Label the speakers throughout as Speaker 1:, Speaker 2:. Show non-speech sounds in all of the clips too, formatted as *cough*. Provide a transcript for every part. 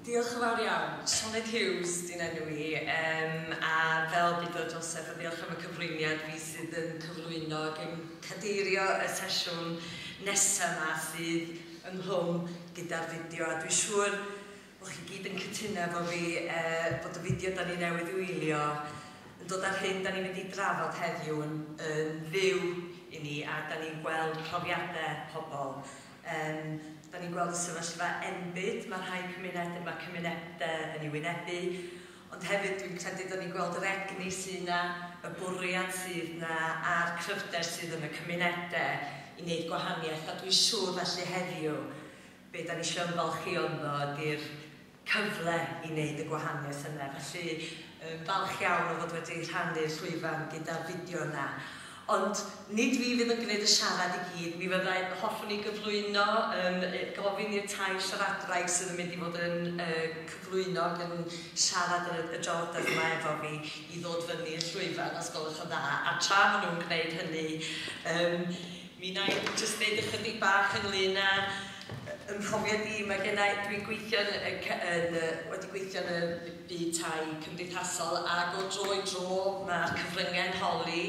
Speaker 1: Diolch yn fawr iawn. Sioned Hughes di'n enw i. Um, a fel bydd o Joseph, a diolch am y cyflwyniad fi sydd yn cyflwyno ac yn cadeirio y sesiwn nesaf yma sydd ynghlwm gyda'r fideo. A dwi'n siŵr bod chi gyd yn cytuno efo fi uh, bod y fideo da ni newydd wylio yn dod ar hyn da ni'n mynd i drafod heddiw yn, yn fyw i ni a da ni'n gweld profiadau pobl. Um, Da ni'n gweld y sefyllfa enbyd mae rhai cymunedau, mae cymunedau yn ei wynebu, ond hefyd dwi'n credu da ni'n gweld yr egni sydd yna, y bwriad sydd yna, a'r cryfder sydd yn y cymunedau i wneud gwahaniaeth. A dwi'n siŵr felly heddiw be da ni eisiau ymfalchu ond ydy'r cyfle i wneud y gwahaniaeth yna. Felly, falch iawn o fod wedi rhannu'r llwyfan gyda'r fideo yna. Ond nid fi fydd yn gwneud y siarad i gyd, mi fyddai hoffwn i gyflwyno, um, gofyn i'r tai siaradraig sydd yn mynd i fod yn uh, cyflwyno ac yn siarad y, y drafodaeth yma efo fi i ddod fyny i'r llwyfan os gwelwch yn dda. A tra maen nhw'n gwneud hynny, um, mi na i jyst wneud ychydig bach ynglyn â yn mhrofiad i, mae gen i, dwi'n gweithio yn, yn, yn, wedi gweithio yn y byd tai cymdeithasol ac o dro i dro mae'r cyfryngau'n holi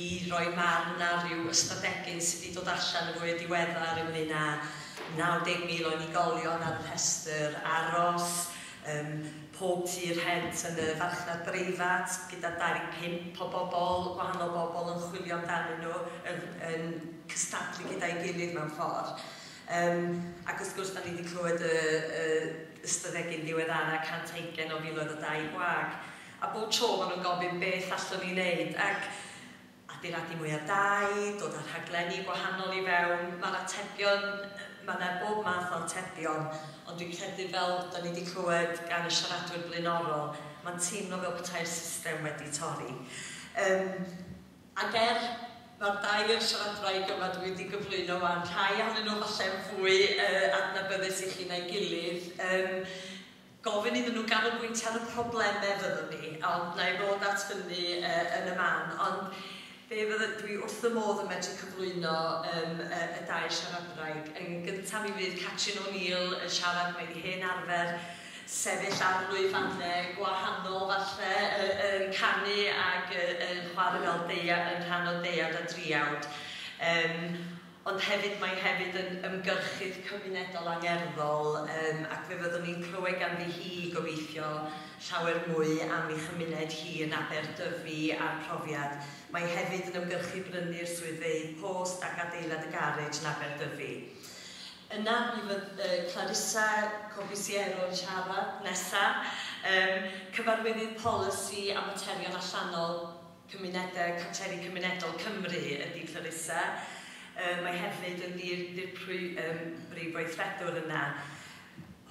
Speaker 1: i roi marn ar ryw ystadegyn sydd wedi dod allan y fwy diweddar ymlaen â 90,000 o unigolion ar rhestr aros, um, pob tir hent yn y farchnad breifat, gyda 25 o bobl, gwahanol bobl yn chwilio amdanyn nhw, yn, yn cystadlu gyda'i gilydd mewn ffordd. Um, ac wrth gwrs, da ni wedi clywed y, y ystadegyn diweddara 120 o filoedd o dau gwag. A bob tro maen nhw'n gofyn beth allwn ni wneud. Ac adeiladu mwy o dau, dod â'r rhaglenni gwahanol i fewn. Mae'r atebion, mae yna bob math o atebion, ond dwi'n credu fel da ni wedi clywed gan y siaradwyr blaenorol, mae'n teimlo fel bethau'r system wedi torri. Um, ac er mae'r dau yn siaradwraig yma dwi wedi gyflwyno wan, rhai ohonyn nhw falle fwy uh, adnabyddus i chi neu gilydd. Um, gofyn iddyn nhw ganolbwyntio ar y problemau fyddwn ni, ond na i fod at hynny uh, yn y man. Ond Be fydda dwi wrth y modd yn medru cyflwyno um, y, y dau siaradraig. Yn gyntaf mi fydd Catrin O'Neill yn siarad mae wedi hen arfer sefyll ar lwyfannau gwahanol falle yn canu ac yn chwarae fel deia, yn rhan o deiad a driawd. Um, ond hefyd mae hefyd yn ymgyrchydd cymunedol angerddol um, ac fe fyddwn ni'n clywed ganddi hi gobeithio llawer mwy am ei chymuned hi yn Aberdyfi a'r profiad. Mae hefyd yn ymgyrchu brynu'r swyddfeydd post ac adeilad y garej yn Aberdyfi. Yna mi fydd uh, Clarissa Cofisiero yn siarad nesaf, um, cyfarwyddydd polisi a materion allanol cymunedau, carteri cymunedol Cymru ydy Clarissa um, mae hefyd yn ddi'r prif, um, brif weithredwr yna.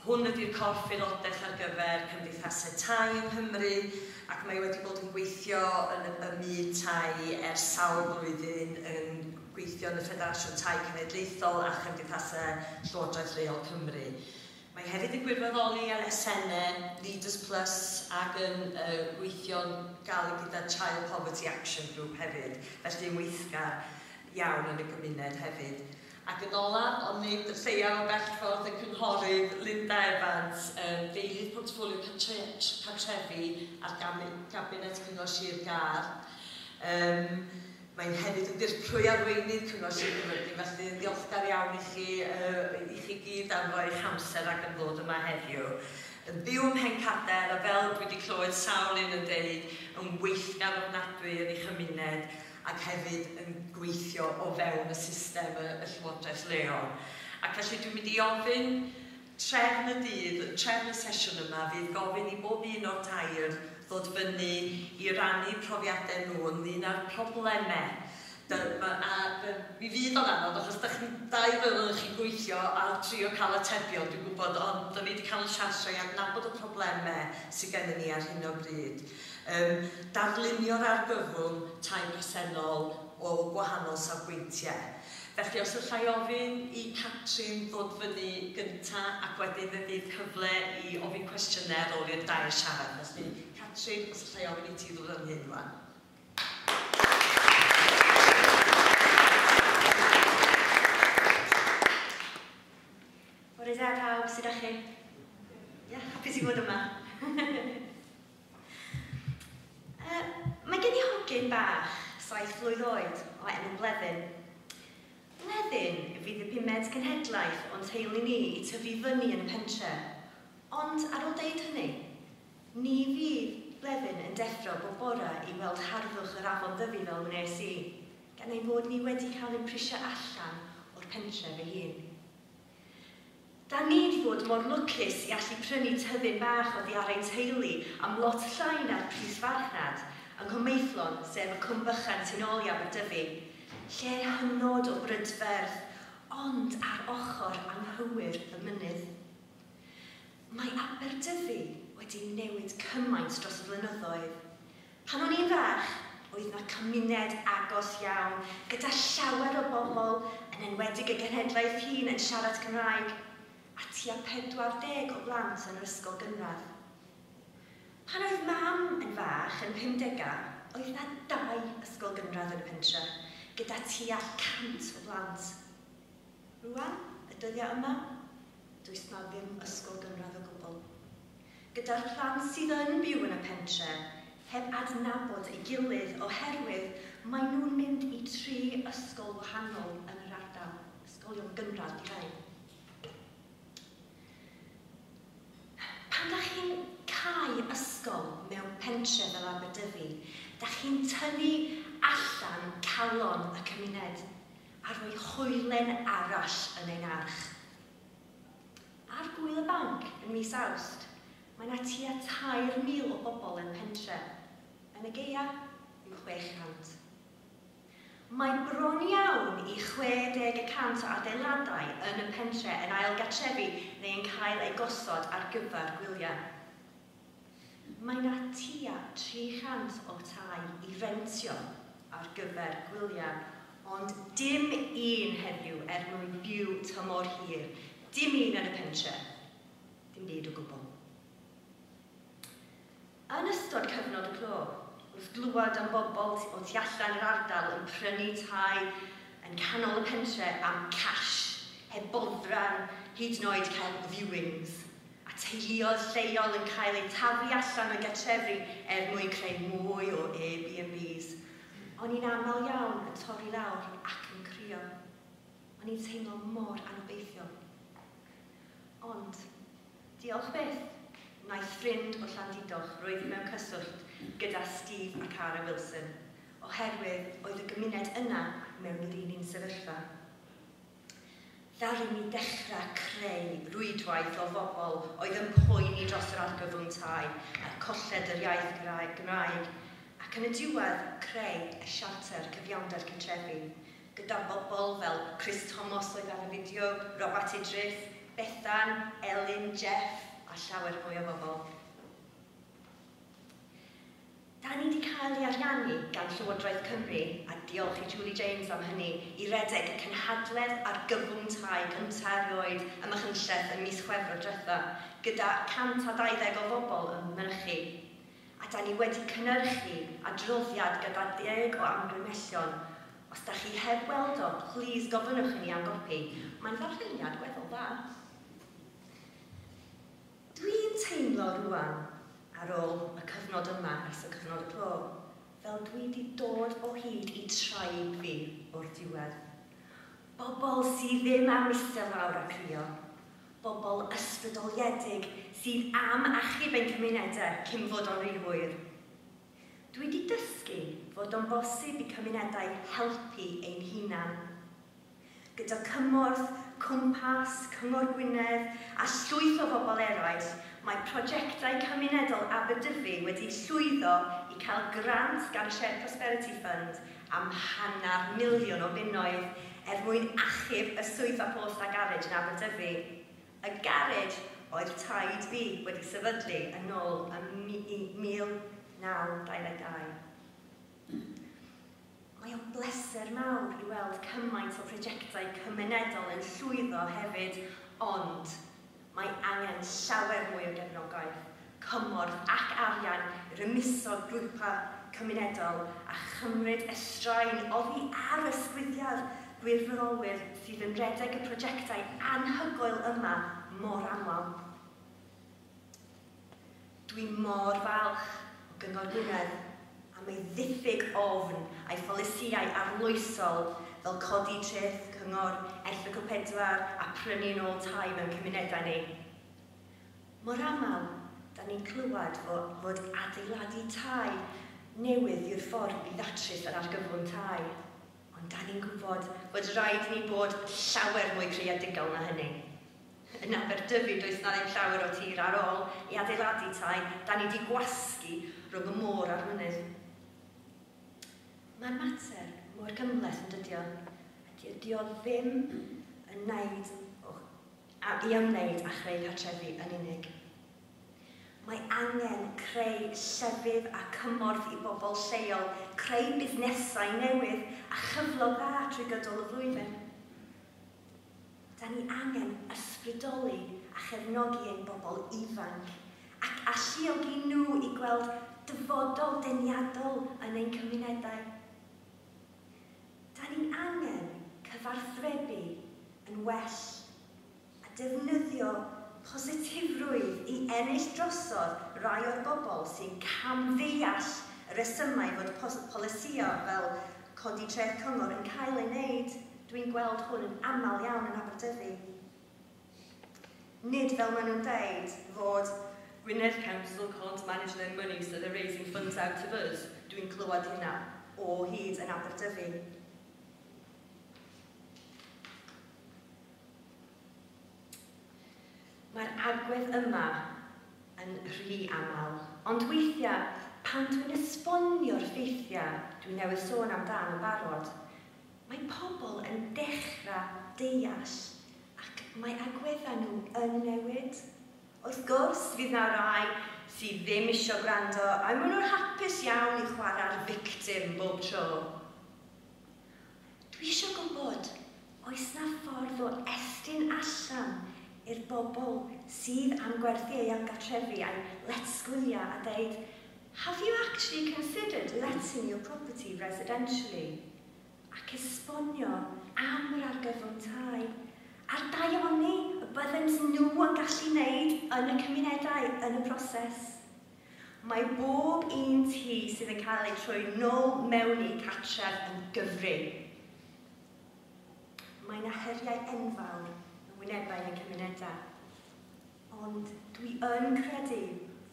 Speaker 1: Hwn ydy'r corff aelodech ar gyfer cymdeithasau tai yng Nghymru ac mae wedi bod yn gweithio yn y myd tai ers sawl blwyddyn yn gweithio yn y Federasiwn Tai Cenedlaethol a Chymdeithasau Llywodraeth Leol Cymru. Mae hefyd yn gwirfoddoli ar SNE, Leaders Plus ac yn uh, gweithio'n gael gyda Child Poverty Action Group hefyd, felly yn weithgar iawn yn y gymuned hefyd. Ac yn olaf, ond nid y lleiaf o bellffordd y cynghorydd Linda Evans, um, deilydd portfolio cartrefi a'r Gabinet Cyngor Sir Gar. Um, Mae'n hefyd yn dirprwy arweinydd Cyngor Sir Gymru, felly yn ddiolchgar iawn i chi, uh, i chi gyd am roi'ch amser ac yn dod yma heddiw. Yn byw ym Mhencader, a fel dwi wedi clywed sawl un yn dweud, yn weithgar ofnadwy yn ei chymuned, ac hefyd yn gweithio o fewn y system y, y llywodraeth leol. Ac felly dwi'n mynd i ofyn trefn y dydd, trefn y sesiwn yma, fydd gofyn i bob un o'r tair ddod fyny i rannu profiadau nhw yn ynglyn ar problemau. Da, ma, a, da, mi fydd o'n anodd, achos da chi'n dau fel chi'n gweithio a trio cael atebion, dwi'n gwybod, ond da ni wedi cael y siasau i adnabod y problemau sydd gennym ni ar hyn o bryd um, darlunio'r argyfwng tai presennol o gwahanol safbwyntiau. Felly, os ydych chi ofyn i Catrin ddod fyny gynta ac wedyn y bydd cyfle i ofyn cwestiynau ar ôl i'r dair siarad. Felly, Catrin, os ydych chi ofyn i ti ddod yn hyn rwan.
Speaker 2: Bore da pawb, sydd â chi? Ia, yeah, hapus i fod yma. *laughs* Mae gen i hogyn bach, saith flwydd oed, o enw Bleddyn. Bleddyn fydd y pumed genhedlaeth o'n teulu ni i tyfu fyny yn y pentre. Ond ar ôl deud hynny, ni fydd Bleddyn yn deffro bob bora i weld harddwch yr afon dyfu fel wnes i, gan ei fod ni wedi cael ein prisio allan o'r pentre fy hun. Da ni wedi bod mor lwcus i allu prynu tyfyn bach o ar ein teulu am lot llai na'r pris farchnad yng Nghymdeithlon, sef y cwmbychan tu ôl i Aberdyfi. Lle hynod o brydferth, ond ar ochr anghywir y mynydd. Mae Aberdyfi wedi newid cymaint dros y blynyddoedd. Pan o'n i'n fach, oedd yna cymuned agos iawn, gyda llawer o bobl, yn enwedig y genhedlaeth hun yn siarad Cymraeg a tua 40 o blant yn yr ysgol gynradd. Pan oedd mam yn fach yn 50, oedd yna dau ysgol gynradd yn y pentre, gyda tua 100 o blant. Rwan, y dyddiau yma, does na ddim ysgol gynradd o gwbl. Gyda'r plant sydd yn byw yn y pentre, heb adnabod ei gilydd oherwydd mae nhw'n mynd i tri ysgol wahanol yn yr ardal, ysgolion gynradd i rai. Pan da chi'n cael ysgol mewn pentre fel Aberdyfi, da chi'n tynnu allan calon y cymuned a rhoi hwylen arall yn ein arch. Ar gwyl y banc yn mis awst, mae yna tua 3,000 o bobl yn pentre. Yn y geia, 600. Mae bron iawn i 60% o adeiladau yn y pentre yn ailgatrefi neu'n cael ei gosod ar gyfer gwyliau. Mae yna tua 300 o tai i rentio ar gyfer gwyliau, ond dim un heddiw er mwyn byw tymor hir, dim un yn y pentre, dim byd o gwbl. glwad am bobl o tu allan yr ardal yn prynu tai yn canol y pentre am cash, heb boddran, hyd yn oed cael viewings. A teuluodd lleol yn cael eu tafu allan o gatrefi er mwyn creu mwy o Airbnbs. O'n i'n aml iawn yn torri lawr ac yn crio. O'n i'n teimlo mor anobeithiol. Ond, diolch beth, naeth ffrind o Llandidoch roedd mewn cyswllt gyda Steve a Cara Wilson, oherwydd oedd y gymuned yna mewn yr un un sefyllfa. Ddaru ni dechrau creu rwydwaith o bobl oedd yn poeni dros yr argyfwng tai a colled yr iaith Gymraeg, ac yn y diwedd creu y siarter cyfiawnder cyntrefi gyda bobl fel Chris Thomas oedd ar y fideo, Robert Idris, Bethan, Elin, Jeff a llawer mwy o bobl. Da ni wedi cael ei ariannu gan Llywodraeth Cymru, a diolch i Julie James am hynny, i redeg y cynhadledd ar gyfwng tai cyntaf erioed ym Machynlleth ym mis chwefro drethau, gyda 120 o bobl yn mynychu. A da ni wedi cynnyrchu adroddiad gyda deg o amgrymellion. Os da chi heb weld o, please gofynnwch i ni am gopi. Mae'n ddarlluniad weddol dda. Dwi'n teimlo rwan ar ôl y cyfnod yma ers y cyfnod y clo, fel dwi wedi dod o hyd i traib fi o'r diwedd. Bobl sydd ddim am eistedd lawr a crio. Bobl ysbrydoliedig sydd am achub ein cymunedau cyn fod o'n rhy hwyr. Dwi wedi dysgu fod o'n bosib i cymunedau helpu ein hunan. Gyda cymorth Cwmpas, Cyngor Gwynedd a llwyth o bobl eraill, mae prosiectau cymunedol Aberdyfi wedi llwyddo i cael grant gan y Shared Prosperity Fund am hanner miliwn o bunnoedd er mwyn achub y swyddfa post a garage yn Aberdyfi. Y garej oedd taid fi wedi sefydlu yn ôl ym 1922 mae o'n bleser mawr i weld cymaint o prosiectau cymunedol yn llwyddo hefyd, ond mae angen llawer mwy o gefnogaeth, cymorth ac arian i'r ymusod grwpa cymunedol a chymryd estraen oddi ar ysgwyddiad gwirfoddolwyr sydd yn redeg y prosiectau anhygoel yma mor aml. Dwi mor falch o Gyngor Gwynedd am ei ddiffyg ofn a'i pholisiau arloesol fel codi treth, cyngor, erthygl pedwar a prynu'n ôl tai mewn cymunedau ni. Mor aml, da ni'n clywed fod adeiladu tai newydd yw'r ffordd i ddatrys yr argyfwng tai. Ond da ni'n gwybod bod rhaid ni bod llawer mwy creadigol na hynny. Yn Aberdyfi, does na ddim llawer o tir ar ôl i adeiladu tai, da ni wedi gwasgu rhwng y môr a'r mynydd. Mae'r mater mor gymleth yn dydio. Ydy o ddim yn neud a, i ymwneud â chreu cartrefi yn unig. Mae angen creu llefydd a cymorth i bobl lleol, creu busnesau newydd a chyflog dda trwy gydol y flwyddyn. Da ni angen ysbrydoli a chefnogi ein bobl ifanc ac alluogi nhw i gweld dyfodol deniadol yn ein cymunedau da ni'n angen cyfarthrebu yn well a defnyddio positifrwydd i ennill drosodd rai o'r bobl sy'n camddeall y resymau fod polisio fel codi treth cyngor yn cael ei wneud. Dwi'n gweld hwn yn aml iawn yn Aberdyfi. Nid fel maen nhw'n deud fod Gwynedd Council can't manage their money so they're raising funds out of us. Dwi'n clywed hynna o hyd yn Aberdyfi. Mae'r agwedd yma yn rhy aml. Ond weithiau, pan dwi'n esbonio'r ffeithiau dwi'n newydd sôn amdan yn barod, mae pobl yn dechrau deall ac mae agweddau nhw yn newid. Wrth gwrs, fydd na rai sydd ddim isio gwrando a maen nhw'n hapus iawn i chwarae'r victim bob tro. Dwi eisiau gwybod, oes na ffordd o estyn allan i'r bobl sydd am gwerthu eu amgatrefiau, let's sgwylio a dweud, have you actually considered letting your property residentially? Ac esbonio am yr argyfwng tai a'r daioni y byddent nhw yn gallu wneud yn y cymunedau yn y proses. Mae bob un tŷ sydd yn cael ei troi nôl mewn i cartref yn gyfri. Mae yna heriau enfawr wynebau y cymunedau. Ond dwi yn credu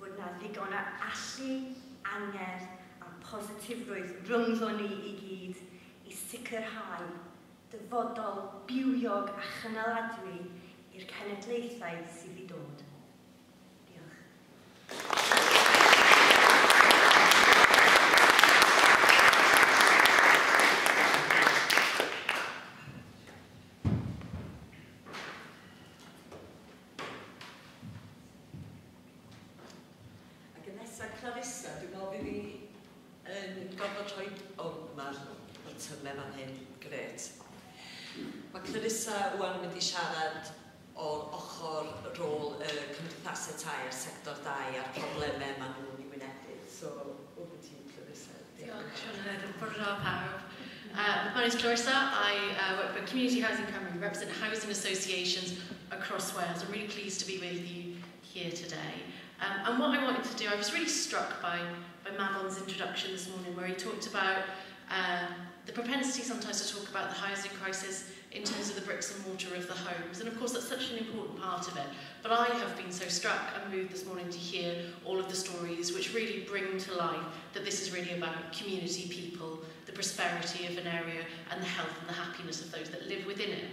Speaker 2: fod na ddigon o allu, anger a positifrwydd rhyngddo ni i gyd i sicrhau dyfodol biwiog a chynaladwy i'r cenedlaethau sydd i
Speaker 3: Bra pawb. Uh, my name is Clarissa. I uh, work for Community Housing Cymru. We represent housing associations across Wales. I'm really pleased to be with you here today. Um, and what I wanted to do, I was really struck by, by Mavon's introduction this morning where he talked about uh, the propensity sometimes to talk about the housing crisis in terms of the bricks and mortar of the homes. And of course, that's such an important part of it. But I have been so struck and moved this morning to hear all of the stories which really bring to life that this is really about community people, the prosperity of an area, and the health and the happiness of those that live within it.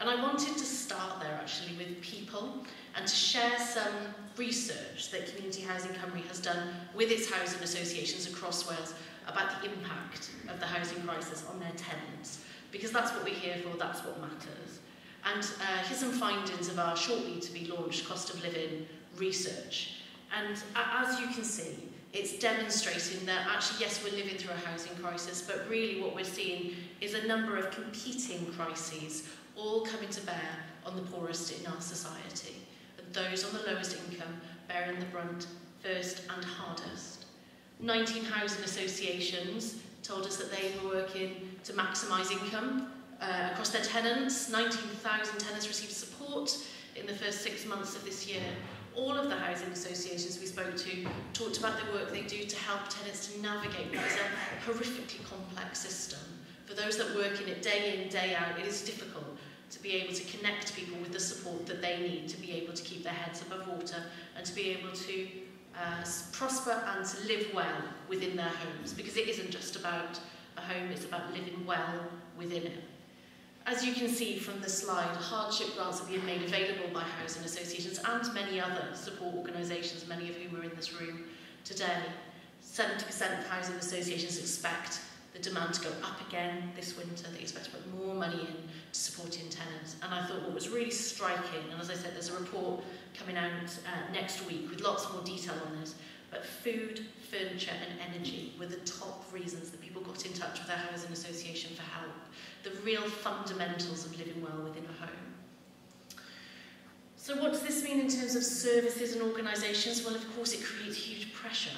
Speaker 3: And I wanted to start there actually with people and to share some research that Community Housing Cymru has done with its housing associations across Wales about the impact of the housing crisis on their tenants because that's what we're here for, that's what matters. And uh, here's some findings of our shortly to be launched cost of living research. And as you can see, it's demonstrating that actually, yes, we're living through a housing crisis, but really what we're seeing is a number of competing crises all coming to bear on the poorest in our society. And those on the lowest income bearing the brunt first and hardest. 19 housing associations told us that they were working to maximise income uh, across their tenants. 19,000 tenants received support in the first six months of this year. All of the housing associations we spoke to talked about the work they do to help tenants to navigate what is a horrifically complex system. For those that work in it day in, day out, it is difficult to be able to connect people with the support that they need to be able to keep their heads above water and to be able to uh, prosper and to live well within their homes because it isn't just about a home, is about living well within it. As you can see from the slide, hardship grants are being made available by housing associations and many other support organisations, many of whom are in this room today. 70% of housing associations expect the demand to go up again this winter. They expect to put more money in to supporting tenants. And I thought what was really striking, and as I said, there's a report coming out uh, next week with lots more detail on this, but food, furniture and energy were the top reasons that people got in touch with their housing association for help, the real fundamentals of living well within a home. So what does this mean in terms of services and organisations? Well, of course, it creates huge pressure.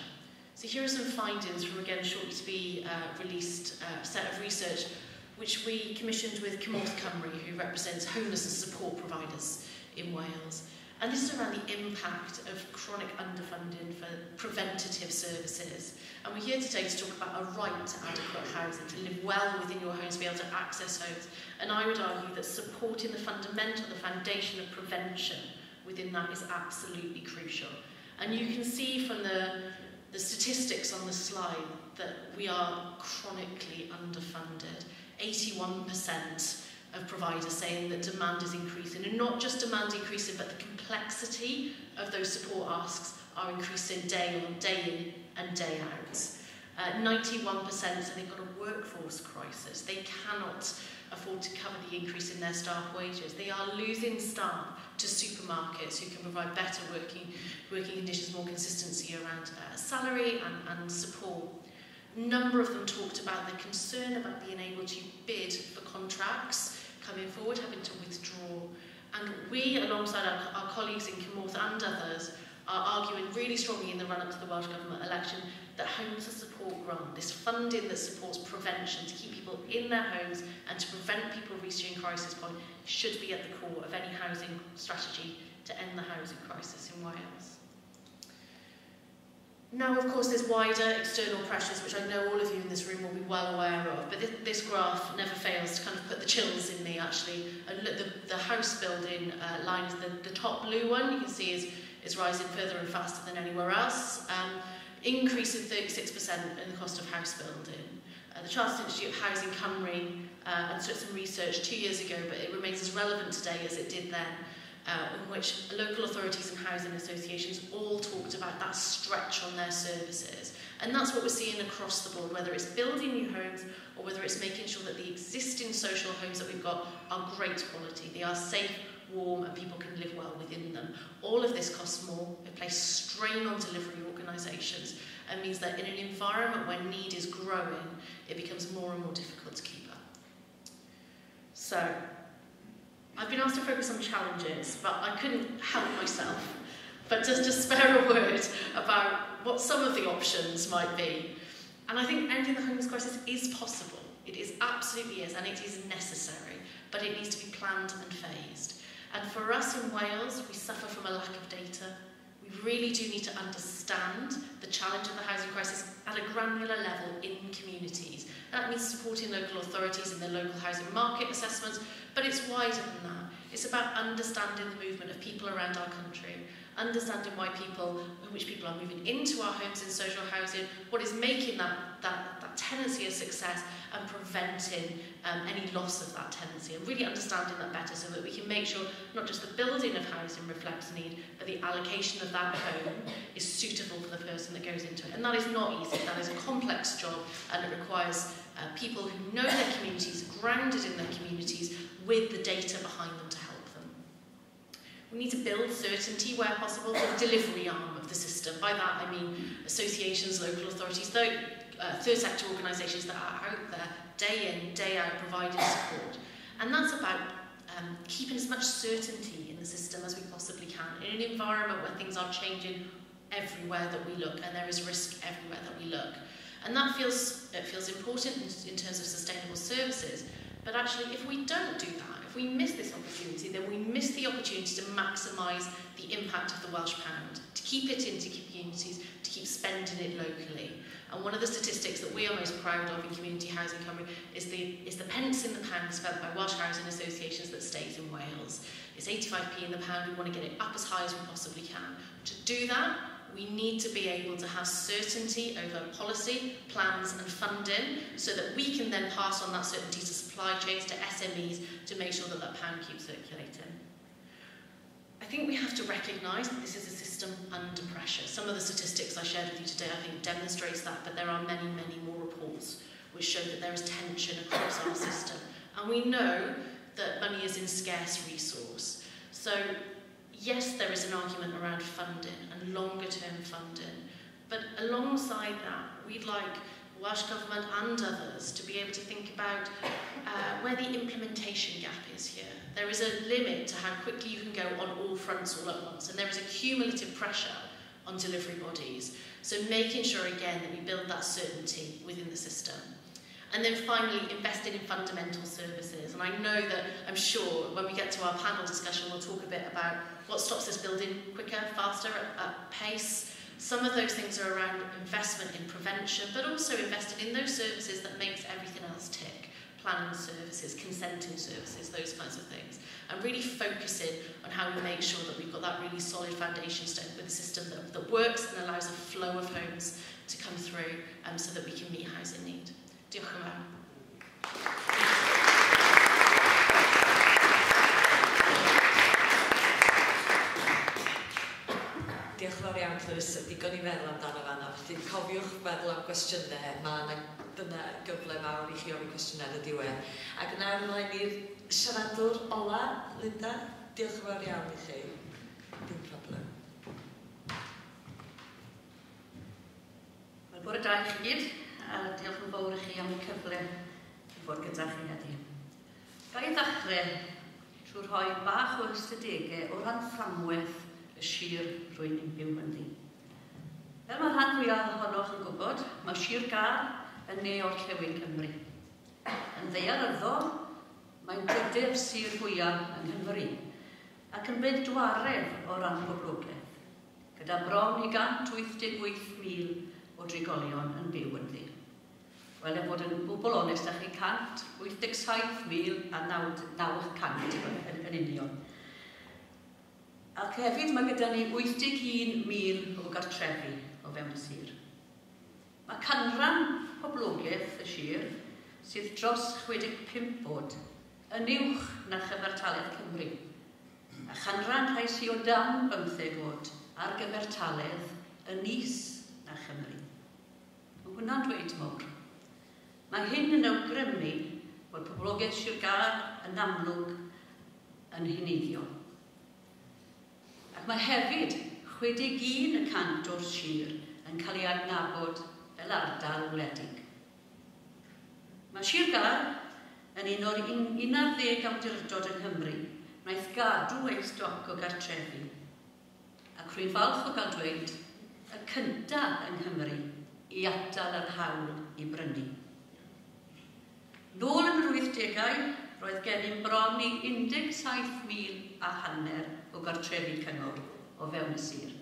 Speaker 3: So here are some findings from, again, shortly to be uh, released uh, set of research which we commissioned with Cymorth Cymru, who represents homeless and support providers in Wales. And this is around the impact of chronic underfunding for preventative services. And we're here today to talk about a right to adequate housing, to live well within your home, to be able to access homes. And I would argue that supporting the fundamental, the foundation of prevention within that is absolutely crucial. And you can see from the, the statistics on the slide that we are chronically underfunded. 81% of providers saying that demand is increasing. And not just demand increasing, but the complexity of those support asks are increasing day on, day in and day out. Uh, 91% say they've got a workforce crisis. They cannot afford to cover the increase in their staff wages. They are losing staff to supermarkets who can provide better working, working conditions, more consistency around uh, salary and, and support. A number of them talked about the concern about being able to bid for contracts coming forward, having to withdraw. And we, alongside our, our colleagues in Cymorth and others, are arguing really strongly in the run-up to the Welsh Government election that Homes of Support Grant, this funding that supports prevention to keep people in their homes and to prevent people reaching crisis point, should be at the core of any housing strategy to end the housing crisis in Wales. Now, of course, there's wider external pressures, which I know all of you in this room will be well aware of, but this, this graph never fails to kind of put the chills in me, actually. And look, the, the house building uh, line is the, the top blue one, you can see is, is rising further and faster than anywhere else, um, increase of 36% in the cost of house building. Uh, the Chartered Institute of Housing Cymru uh, undertook some research two years ago, but it remains as relevant today as it did then uh, in which local authorities and housing associations all talked about that stretch on their services. And that's what we're seeing across the board, whether it's building new homes or whether it's making sure that the existing social homes that we've got are great quality, they are safe, warm and people can live well within them. All of this costs more, it places strain on delivery organisations and means that in an environment where need is growing, it becomes more and more difficult to keep up. So, I've been asked to focus on challenges, but I couldn't help myself but just to spare a word about what some of the options might be. And I think ending the homeless crisis is possible. It is absolutely is, and it is necessary, but it needs to be planned and phased. And for us in Wales, we suffer from a lack of data. We really do need to understand the challenge of the housing crisis at a granular level in communities That means supporting local authorities in their local housing market assessments, but it's wider than that. It's about understanding the movement of people around our country, understanding why people, which people are moving into our homes in social housing, what is making that, that, that tenancy a success and preventing um, any loss of that tenancy and really understanding that better so that we can make sure not just the building of housing reflects need, but the allocation of that home *coughs* is suitable for the person that goes into it. And that is not easy, that is a complex job and it requires uh, people who know their communities, grounded in their communities, with the data behind them to help. We need to build certainty where possible for the delivery arm of the system. By that I mean associations, local authorities, though, uh, third sector organisations that are out there day in, day out, providing support. And that's about um, keeping as much certainty in the system as we possibly can in an environment where things are changing everywhere that we look and there is risk everywhere that we look. And that feels, it feels important in, in terms of sustainable services, but actually if we don't do that, if we miss this opportunity, then we miss the opportunity to maximise the impact of the Welsh pound, to keep it into communities, to keep spending it locally. And one of the statistics that we are most proud of in community housing Cymru is the, is the pence in the pound spent by Welsh housing associations that stays in Wales. It's 85p in the pound, we want to get it up as high as we possibly can. To do that, we need to be able to have certainty over policy, plans and funding so that we can then pass on that certainty to supply chains, to SMEs, to make sure that that pound keeps circulating. I think we have to recognise that this is a system under pressure. Some of the statistics I shared with you today I think demonstrates that, but there are many, many more reports which show that there is tension across our system. And we know that money is in scarce resource. So yes, there is an argument around funding and longer term funding, but alongside that, we'd like Welsh Government and others to be able to think about uh, where the implementation gap is here. There is a limit to how quickly you can go on all fronts all at once, and there is a cumulative pressure on delivery bodies. So making sure again that we build that certainty within the system. And then finally, investing in fundamental services. And I know that, I'm sure, when we get to our panel discussion, we'll talk a bit about what stops us building quicker, faster, at, at pace. Some of those things are around investment in prevention, but also investing in those services that makes everything else tick. planning services, consenting services, those kinds of things. And really focusing on how we make sure that we've got that really solid foundation stone with a system that, that works and allows a flow of homes to come through um, so that we can meet housing need. Diolch yn fawr.
Speaker 1: fawr iawn, Clarissa, digon i feddwl amdano fan'na. Felly cofiwch feddwl am gwestiynau, mae yna dyna gyfle mawr i chi ofyn cwestiynau ar y diwedd. Ac yn ymlaen i'r siaradwr ola, Linda, diolch yn fawr iawn i chi. Dim problem.
Speaker 4: Wel, bore da i chi gyd, a diolch yn fawr i chi am y cyfle i fod gyda chi heddi. Ga i ddechrau trwy rhoi bach o ystadegau o ran fframwaith y sir rwy'n ni'n byw yn ddi. Fel mae rhan fwyaf ohonoch yn gwybod, mae sir gar yn ne o'r llewyn Cymru. Yn ddeiaryddol, mae'n grydyr sir fwyaf yng Nghymru ac yn bydd dwaref o ran poblogaeth, gyda bron i 188,000 o drigolion yn byw yn ddi. Wel, e fod yn bwbl onest, â chi 187,000 a 900 yn, yn union. Ac hefyd mae gyda ni 81,000 o gartrefi o fewn y sir. Mae canran poblogaeth y sir sydd dros 65 bod yn uwch na chyfartaledd Cymru. A chanran rhai sy o dan 15 bod ar gyfartalaeth yn is na Chymru. Mae hwnna'n dweud mawr. Mae hyn yn awgrymu bod poblogaeth Sir Gar yn amlwg yn hunuddiol mae hefyd 61 y cant o'r sir yn cael ei adnabod fel ardal wledig. Mae Sir Gar yn un o'r 11 awdurdod yng Nghymru wnaeth gadw ei stoc o gartrefi. Ac rwy'n falch o gael dweud y cyntaf yng Nghymru i atal yr hawl i brynu. Nôl yn yr 80au, roedd gennym bron i 17,000 a hanner o gartrefi cyngor o fewn y sir.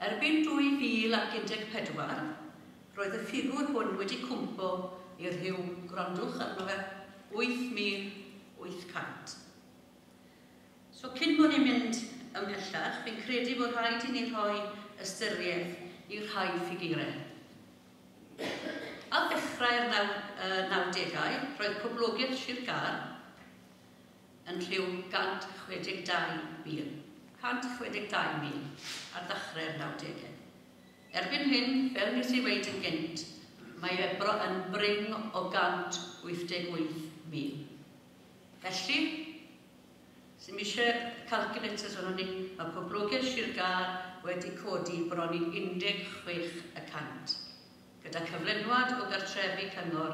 Speaker 4: Erbyn 2014, roedd y ffigwr hwn wedi cwmpo i'r rhyw grondwch arno fe 8,800. So cyn bod ni'n mynd ymhellach, fi'n credu bod rhaid i ni rhoi ystyriaeth i'r rhai ffigurau. A ddechrau'r 90au, roedd poblogaeth Sir Gar yn rhyw 162,000 162,000 ar ddechrau'r 90au. Erbyn hyn, fel nes i wedi yn gynt, mae Ebro yn bring o 188,000. Felly, sy'n eisiau calculators o'n ni, mae poblogaeth Sir Gar wedi codi bron i 16 y cant, gyda cyflenwad o gartrefi cyngor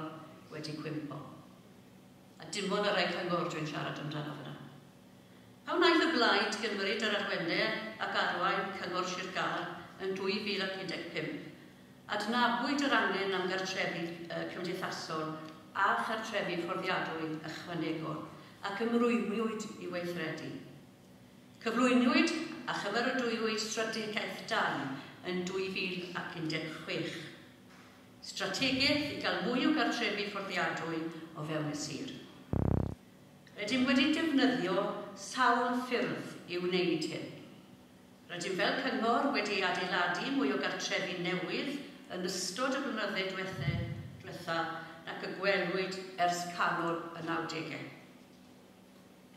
Speaker 4: wedi cwympo dim ond yr cyngor dwi'n siarad amdano fyna. Pan wnaeth y blaid gymryd yr arwennau ac arwain cyngor Sir Gar yn 2015, adnabwyd yr angen am gartrefi uh, cymdeithasol a chartrefi fforddiadwy ychwanegol ac ymrwymiwyd i weithredu. Cyflwynwyd a chyferydwywyd strategaeth 2 yn 2016. Strategaeth i gael mwy o gartrefi fforddiadwy o fewn y sir. Rydym wedi defnyddio sawl ffyrdd i wneud hyn. Rydym fel cyngor wedi adeiladu mwy o gartrefi newydd yn ystod y blynyddoedd diwethaf diwetha nac y gwelwyd ers canol y 90au.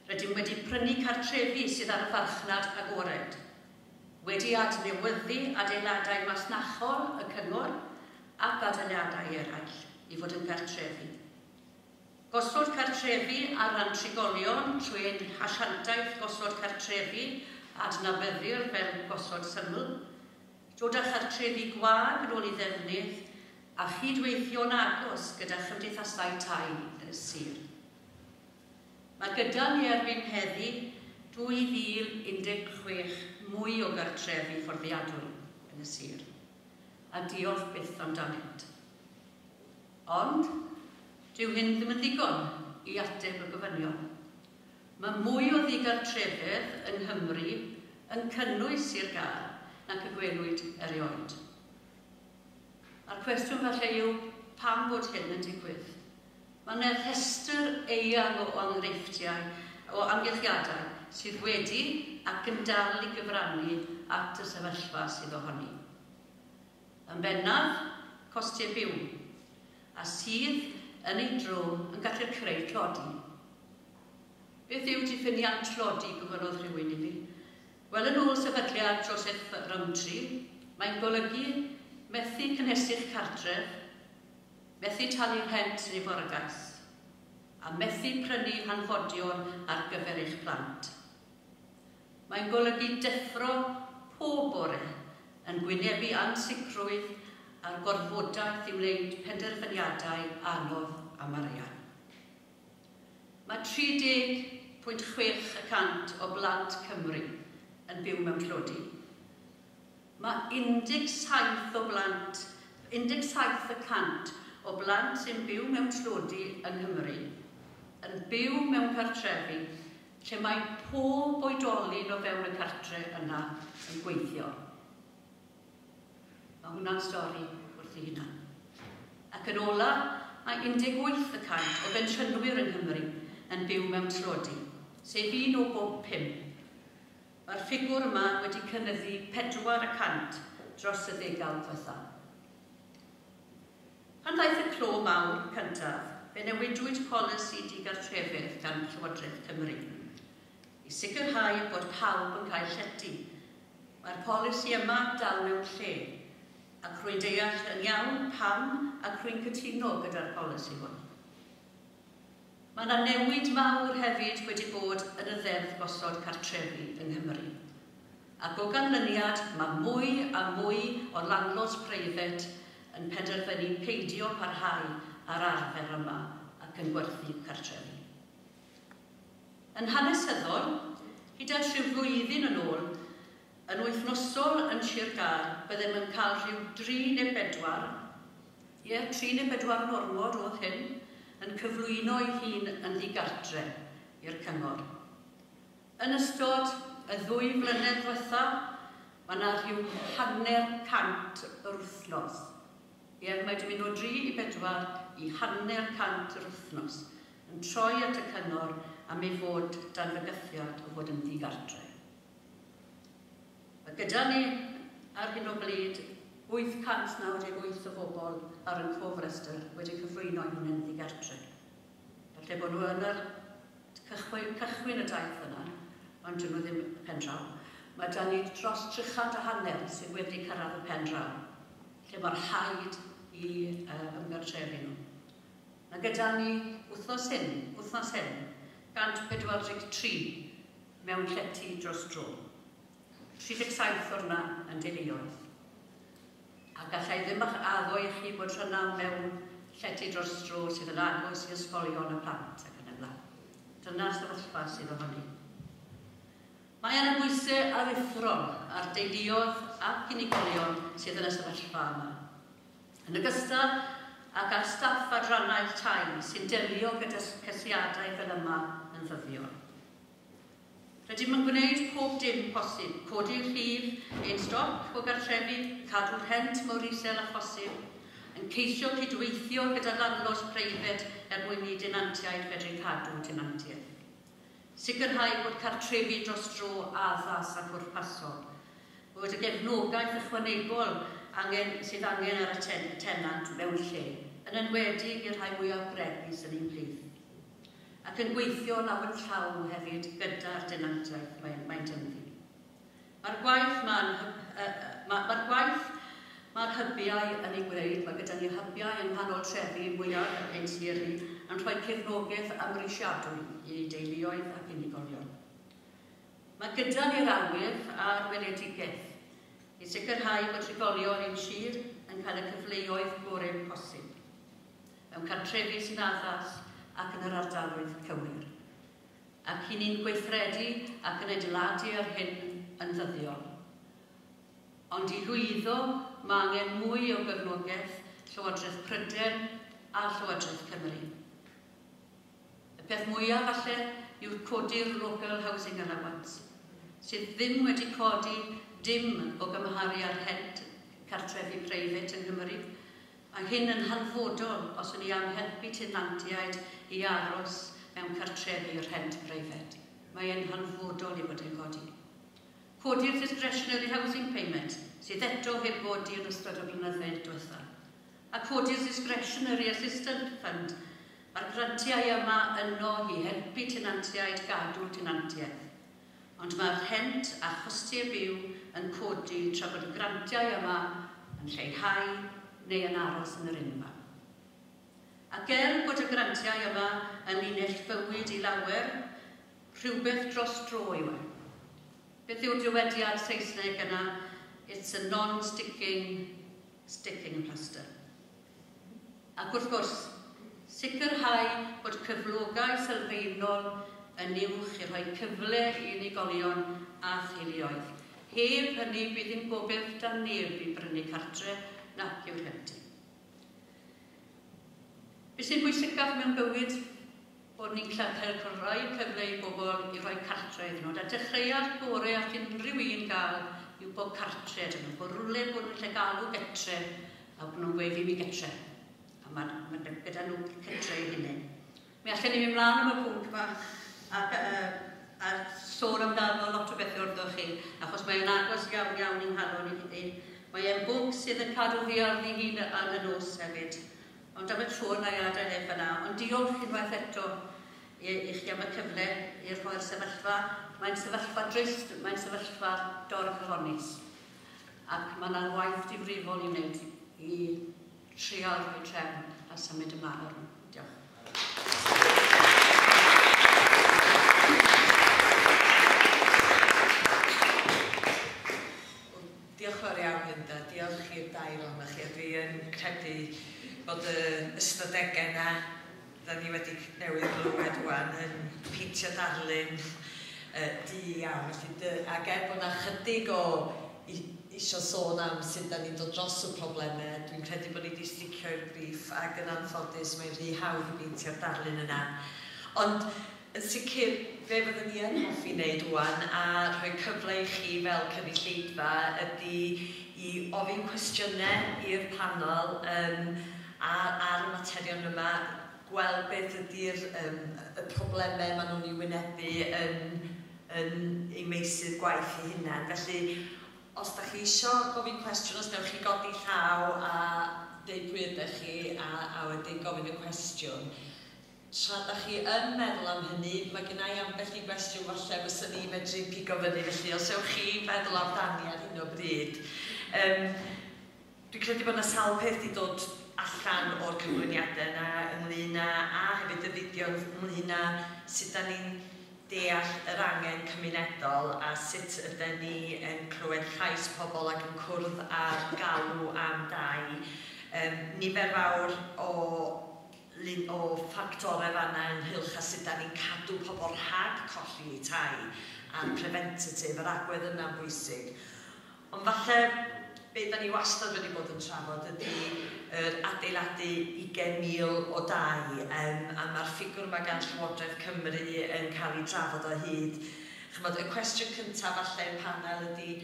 Speaker 4: Rydym wedi prynu cartrefi sydd ar y farchnad agored. Wedi adnewyddu adeiladau masnachol y cyngor ac adeiladau eraill i fod yn gartrefi. Gosod cartrefi ar ran trigolion trwy'n hasiantaeth gosod cartrefi adnabyddir fel gosod syml, dod â chartrefi gwag yn ôl i ddefnydd a chydweithio'n agos gyda chymdeithasau tai yn y sir. Mae gyda ni erbyn heddi 2016 mwy o gartrefi fforddiadwy yn y sir. A diolch byth amdanynt. Ond, dyw hyn ddim yn ddigon i ateb y gofynion. Mae mwy o ddigartrefedd yng Nghymru yn cynnwys i'r gael nac y gwelwyd erioed. A'r cwestiwn falle yw pam bod hyn yn digwydd. Mae yna rhestr eang o angreifftiau, o amgylchiadau sydd wedi ac yn dal i gyfrannu at y sefyllfa sydd ohoni. Yn bennaf, costiau byw, a sydd yn ei drwm yn gallu creu tlodi. Beth yw diffiniad tlodi, gyfynodd rhywun i fi? Wel, yn ôl sefydliad Joseph Rowntree, mae'n golygu methu cynhesu'ch cartref, methu talu rhent neu forgais, a methu prynu hanfodion ar gyfer eich plant. Mae'n golygu deffro pob bore yn gwynebu ansicrwydd a'r gorfodaeth i wneud penderfyniadau anodd am arian. Mae 30.6% o blant Cymru yn byw mewn tlodi. Mae 17 o blant, 17% o blant sy'n byw mewn tlodi yng Nghymru yn byw mewn cartrefi lle mae pob oedolyn o fewn y cartre yna yn gweithio. Mae hwnna'n stori wrth ei hunan. Ac yn ola, mae 18% o bensiynwyr yng Nghymru yn byw mewn tlodi, sef un o bob pum. Mae'r ffigwr yma wedi cynnyddu 4% dros y ddegal ddiwethaf. Pan ddaeth y clo mawr cyntaf, fe newidwyd polisi digartrefedd gan Llywodraeth Cymru. I sicrhau bod pawb yn cael llety, mae'r polisi yma dal mewn lle ac rwy'n deall yn iawn pam ac rwy'n cytuno gyda'r polisi hwn. Mae yna newid mawr hefyd wedi bod yn y ddeddf gosod cartrefi yng Nghymru. Ac o ganlyniad, mae mwy a mwy o landlords preifet yn penderfynu peidio parhau ar arfer yma ac yn gwerthu cartrefi. Yn hanesyddol, hyd at rhyw flwyddyn yn ôl, yn wythnosol yn Sir Gar, byddem yn cael rhyw 3 neu 4, ie, 3 neu 4 normod oedd hyn, yn cyflwyno ei hun yn ddigartre i'r cyngor. Yn ystod y ddwy flynedd diwetha, mae yna rhyw hanner cant yr wythnos. Ie, mae wedi mynd o 3 i 4 i hanner cant yr wythnos yn troi at y cyngor am ei fod dan fygythiad o fod yn ddigartre gyda ni ar hyn o bryd 898 o bobl ar yn cofrestr wedi cyflwyno hwn yn ddigartre. Felly bod nhw yn yr cychwyn, cychwyn y daith yna, ond dyn nhw ddim pen draw. Mae da ni dros 300 a hanner sydd wedi cyrraedd y pen draw, lle mae'r haid i uh, ymgartrefi nhw. Mae gyda ni wythnos hyn, wythnos hyn, 143 mewn llety dros dro. 37 o'r wrna yn diluoedd. A gallai ddim eich addo i chi bod rhyna mewn llety dros dro sydd yn agos i ysgolion y plant ac yn y blaen. Dyna'r sefyllfa sydd ohoni. Mae yna bwysau arithron ar deuluoedd ac unigolion sydd yn y sefyllfa yma. Yn ogystal ac ar staff adrannau'r tai sy'n delio gyda cysiadau fel yma yn ddyddiol. Rydym yn gwneud pob dim posib, codi'r llif, ein stoc o gartrefi, cadw'r hent mor isel a phosib, yn ceisio cydweithio gyda landlos preifed er mwyn i denantiaid fedru cadw denantiaid. Sicrhau bod cartrefi dros dro addas a pwrpasol. Bod y gefnogaeth ychwanegol angen, sydd angen ar y ten tenant mewn lle, yn enwedig i'r rhai mwyaf bregus yn ein plith ac yn gweithio law yn llaw hefyd gyda'r denantiaeth mae'n mae dynddi. Mae'r gwaith mae'n mae'r ma gwaith mae'r hybiau yn ei gwneud, mae gyda ni hybiau yn panol trefi mwyaf yn ein siri yn rhoi cefnogaeth amrysiadwy i deuluoedd ac unigolion. Mae gyda ni'r awydd a'r weledigaeth i sicrhau bod trigolion ein sir yn cael y cyfleoedd gorau posib. Mewn cartrefi sy'n addas, ac yn yr ardaloedd cywir. Ac i ni'n gweithredu ac yn adeiladu ar hyn yn ddyddiol. Ond i lwyddo mae angen mwy o gyflogaeth Llywodraeth Pryden a Llywodraeth Cymru. Y peth mwyaf falle yw'r codi'r Local Housing Allowance, sydd ddim wedi codi dim o gymharu ar hent cartrefi preifat yn Nghymru. Mae hyn yn hanfodol os yn i am helpu tenantiaid i aros mewn cartrefi rhent breifed. Mae e'n hanfodol i fod yn codi. Codi'r discretionary housing payment sydd eto heb godi yn ystod o blynyddoedd diwethaf. A codi'r discretionary assistant fund Mae'r grantiau yma yno i helpu tenantiaid gadw tenantiaeth. Ond mae'r hent a chostiau byw yn codi tra bod y grantiau yma yn lleihau neu yn aros yn yr unfa. Ac er bod y grantiau yma yn linell bywyd i lawer, rhywbeth dros dro yw e. Beth yw'r diwediad Saesneg yna? It's a non-sticking sticking plaster. Ac wrth gwrs, sicrhau bod cyflogau sylfaenol yn uwch i rhoi cyfle i unigolion a theuluoedd. Heb hynny bydd yn gobeith dan neb i brynu cartre nac yw'r rhentu. Be sy'n bwysicaf mewn bywyd bod ni'n cael rhai cyfle i bobl i rhoi cartre iddyn nhw. A dechreuad gore at unrhyw un gael yw bod cartre dyn nhw. Bod rhywle bod nhw'n lle galw getre a bod nhw'n gweud fi mi getre. A mae ma gyda nhw getre i hynny. Mi allan ni mynd mlaen am y pwnc yma a, uh, a sôn amdano lot o bethau wrthoch chi, achos mae'n agos iawn iawn i'n halon i hynny. Mae e'n bwnc sydd yn cadw fi ar ni hun ar y nos hefyd. Ond am y tro na i adael e'n fyna. Ond diolch unwaith eto i, i chi am y cyfle i'r rhoi'r sefyllfa. Mae'n sefyllfa drist, mae'n sefyllfa dor cyflonus. Ac mae yna waith difrifol i wneud i trial o'i trefn a symud ymlaen. o'r Diolch.
Speaker 1: Diolch fawr iawn, Hynda. Diolch i'r dair o'n chi. Dwi yn credu bod y ystadegau yna, da ni wedi newid glywed wan yn peintio darlun uh, di iawn. Ac er bod yna chydig o isio sôn am sut da ni'n dod dros y problemau, dwi'n credu bod ni wedi sticio i'r briff ac yn anffodus mae'n rhy hawdd i beintio'r darlun yna. Ond yn sicr, fe fyddwn ni yn hoffi wneud wwan a rhoi cyfle i chi fel cynulleidfa ydy i ofyn cwestiynau i'r panel um, ar, ar y materion yma, gweld beth ydy'r um, y problemau maen nhw'n ei wynebu yn, yn ei meisydd gwaith ei hunain. Felly, os da chi eisiau gofyn cwestiwn, os newch chi godi llaw a deud pwy ydych chi a, a wedyn gofyn y cwestiwn. Tra da chi yn meddwl am hynny, mae gen i ambell i gwestiwn falle fysa ni medru pigo fyny, felly os ewch chi feddwl amdani ar hyn o bryd. Um, dwi'n credu bod yna sawl peth i dod allan o'r cyflwyniadau yna ynglyn â, a hefyd y fideo'n ynglyn â sut da ni'n deall yr angen cymunedol a sut ydy ni yn clywed llais pobl ac yn cwrdd ar galw am dau. Um, nifer fawr o o ffactorau fanna ynghylch a sut da ni'n cadw pobl rhag colli eu tai a'r preventative, yr agwedd yna'n bwysig. Ond falle be da ni wastad wedi bod yn trafod ydy er adeiladu 20,000 o dau um, a mae'r ffigwr mae gan Llywodraeth Cymru yn cael ei drafod o hyd. Chymod, y cwestiwn cyntaf falle'r panel ydy,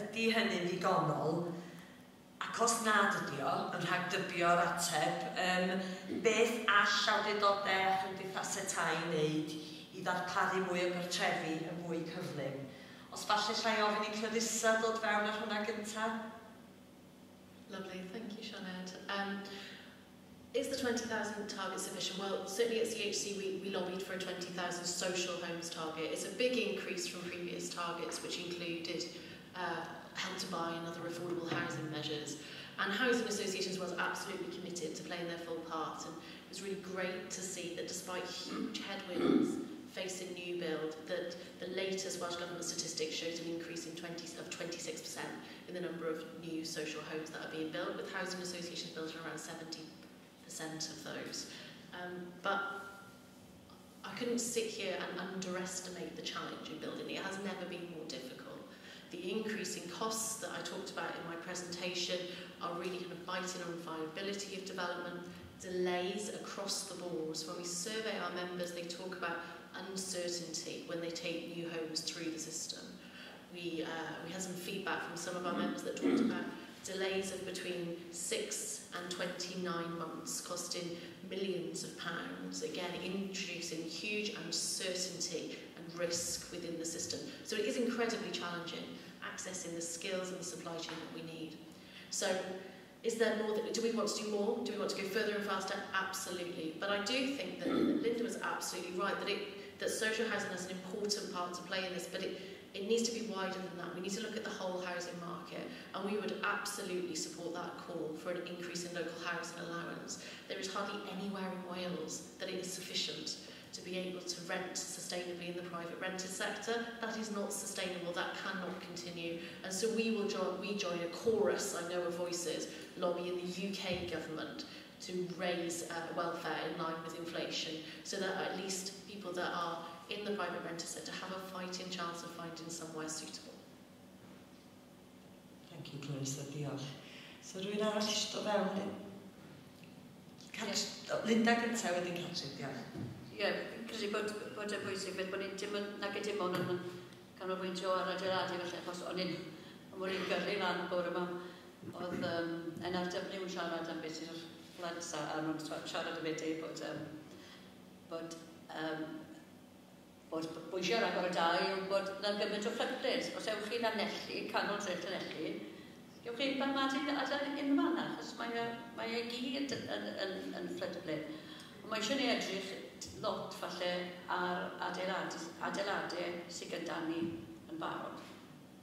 Speaker 1: ydy hynny'n ddigonol? Ac os nad ydy o, yn rhag dybio'r ateb, um, beth all awdurdodau a chymdeithasau tai wneud i ddarparu mwy o gartrefi yn fwy cyflym? Os falle llai ofyn i Clarissa dod fewn ar hwnna gyntaf?
Speaker 3: Lovely, thank you, Sianed. Um, is the 20,000 target sufficient? Well, certainly at CHC we, we lobbied for a 20,000 social homes target. It's a big increase from previous targets, which included uh, help to buy and other affordable housing measures. And housing associations was absolutely committed to playing their full part. And it was really great to see that despite huge headwinds, facing new build that the latest Welsh Government statistics shows an increase in 20, of 26% in the number of new social homes that are being built, with housing associations building around 70% of those. Um, but I couldn't sit here and underestimate the challenge in building. It has never been more difficult. The increasing costs that I talked about in my presentation are really kind of biting on viability of development, delays across the board. So when we survey our members, they talk about uncertainty when they take new homes through the system we, uh, we had some feedback from some of our members that talked about delays of between 6 and 29 months, costing millions of pounds, again introducing huge uncertainty and risk within the system. So it is incredibly challenging accessing the skills and the supply chain that we need. So is there more that, do we want to do more? Do we want to go further and faster? Absolutely. But I do think that Linda was absolutely right that it that social housing has an important part to play in this, but it, it needs to be wider than that. We need to look at the whole housing market, and we would absolutely support that call for an increase in local housing allowance. There is hardly anywhere in Wales that it is sufficient to be able to rent sustainably in the private rented sector. That is not sustainable, that cannot continue. And so we will join, we join a chorus, I know, of voices lobbying the UK government to raise uh, welfare in line with inflation so that at least people that are in the private rented sector have a fighting chance of finding somewhere suitable.
Speaker 1: Thank you, Clarissa. Diolch. So rwy'n arall eisiau dod fewn, dyn? Linda gyntaf wedyn Catrin, diolch.
Speaker 4: Ie, yeah, credu bod, bod e'n bwysig, beth bod ni'n dim yn nag y dim ond yn canolbwyntio ar adeiladu felly, achos o'n i'n mor i'n gyrru lan bore yma, oedd um, NRW yn siarad am beth sydd plant um, a, a maen nhw'n siarad am wedi bod, um, bod, um, bod bwysio rhag o'r dau yw bod na gymaint o fflygdys. Os ewch chi'n anellu, canol dreth anellu, Ywch chi fel mae ti'n adael yn fan achos mae, mae ei gyd yn, yn, yn, yn fflydblin. Mae eisiau ni edrych lot falle ar adeilad, adeiladau sydd gyda ni yn barod.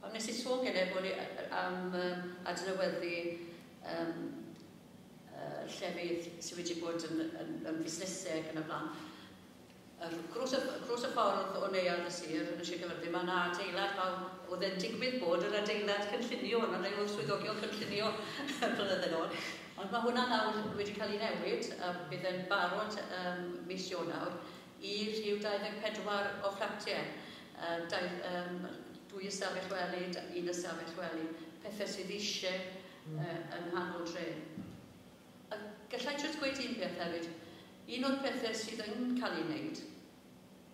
Speaker 4: Ond nes i sôn gyda bod ni am um, adnewyddu um, llefydd sydd wedi bod yn, yn, yn busnesau ac yn y blaen. Yr grws y, grws y ffordd o neuad y sir yn y Sir Gyfyrddin, mae yna adeilad fel oedd e'n digwydd bod yr adeilad cynllunio, yna rei o'r swyddogion cynllunio *laughs* blynyddoedd on. Ond mae hwnna nawr wedi cael ei newid, a bydd e'n barod um, mis Ionawr, i rhyw 24 o fflatiau. Um, dau, um, dwy ystafell wely, un ystafell wely, pethau sydd eisiau mm. uh, yng nghanol Tre. Gallai jyst gweud un peth hefyd. Un o'r pethau sydd yn cael ei wneud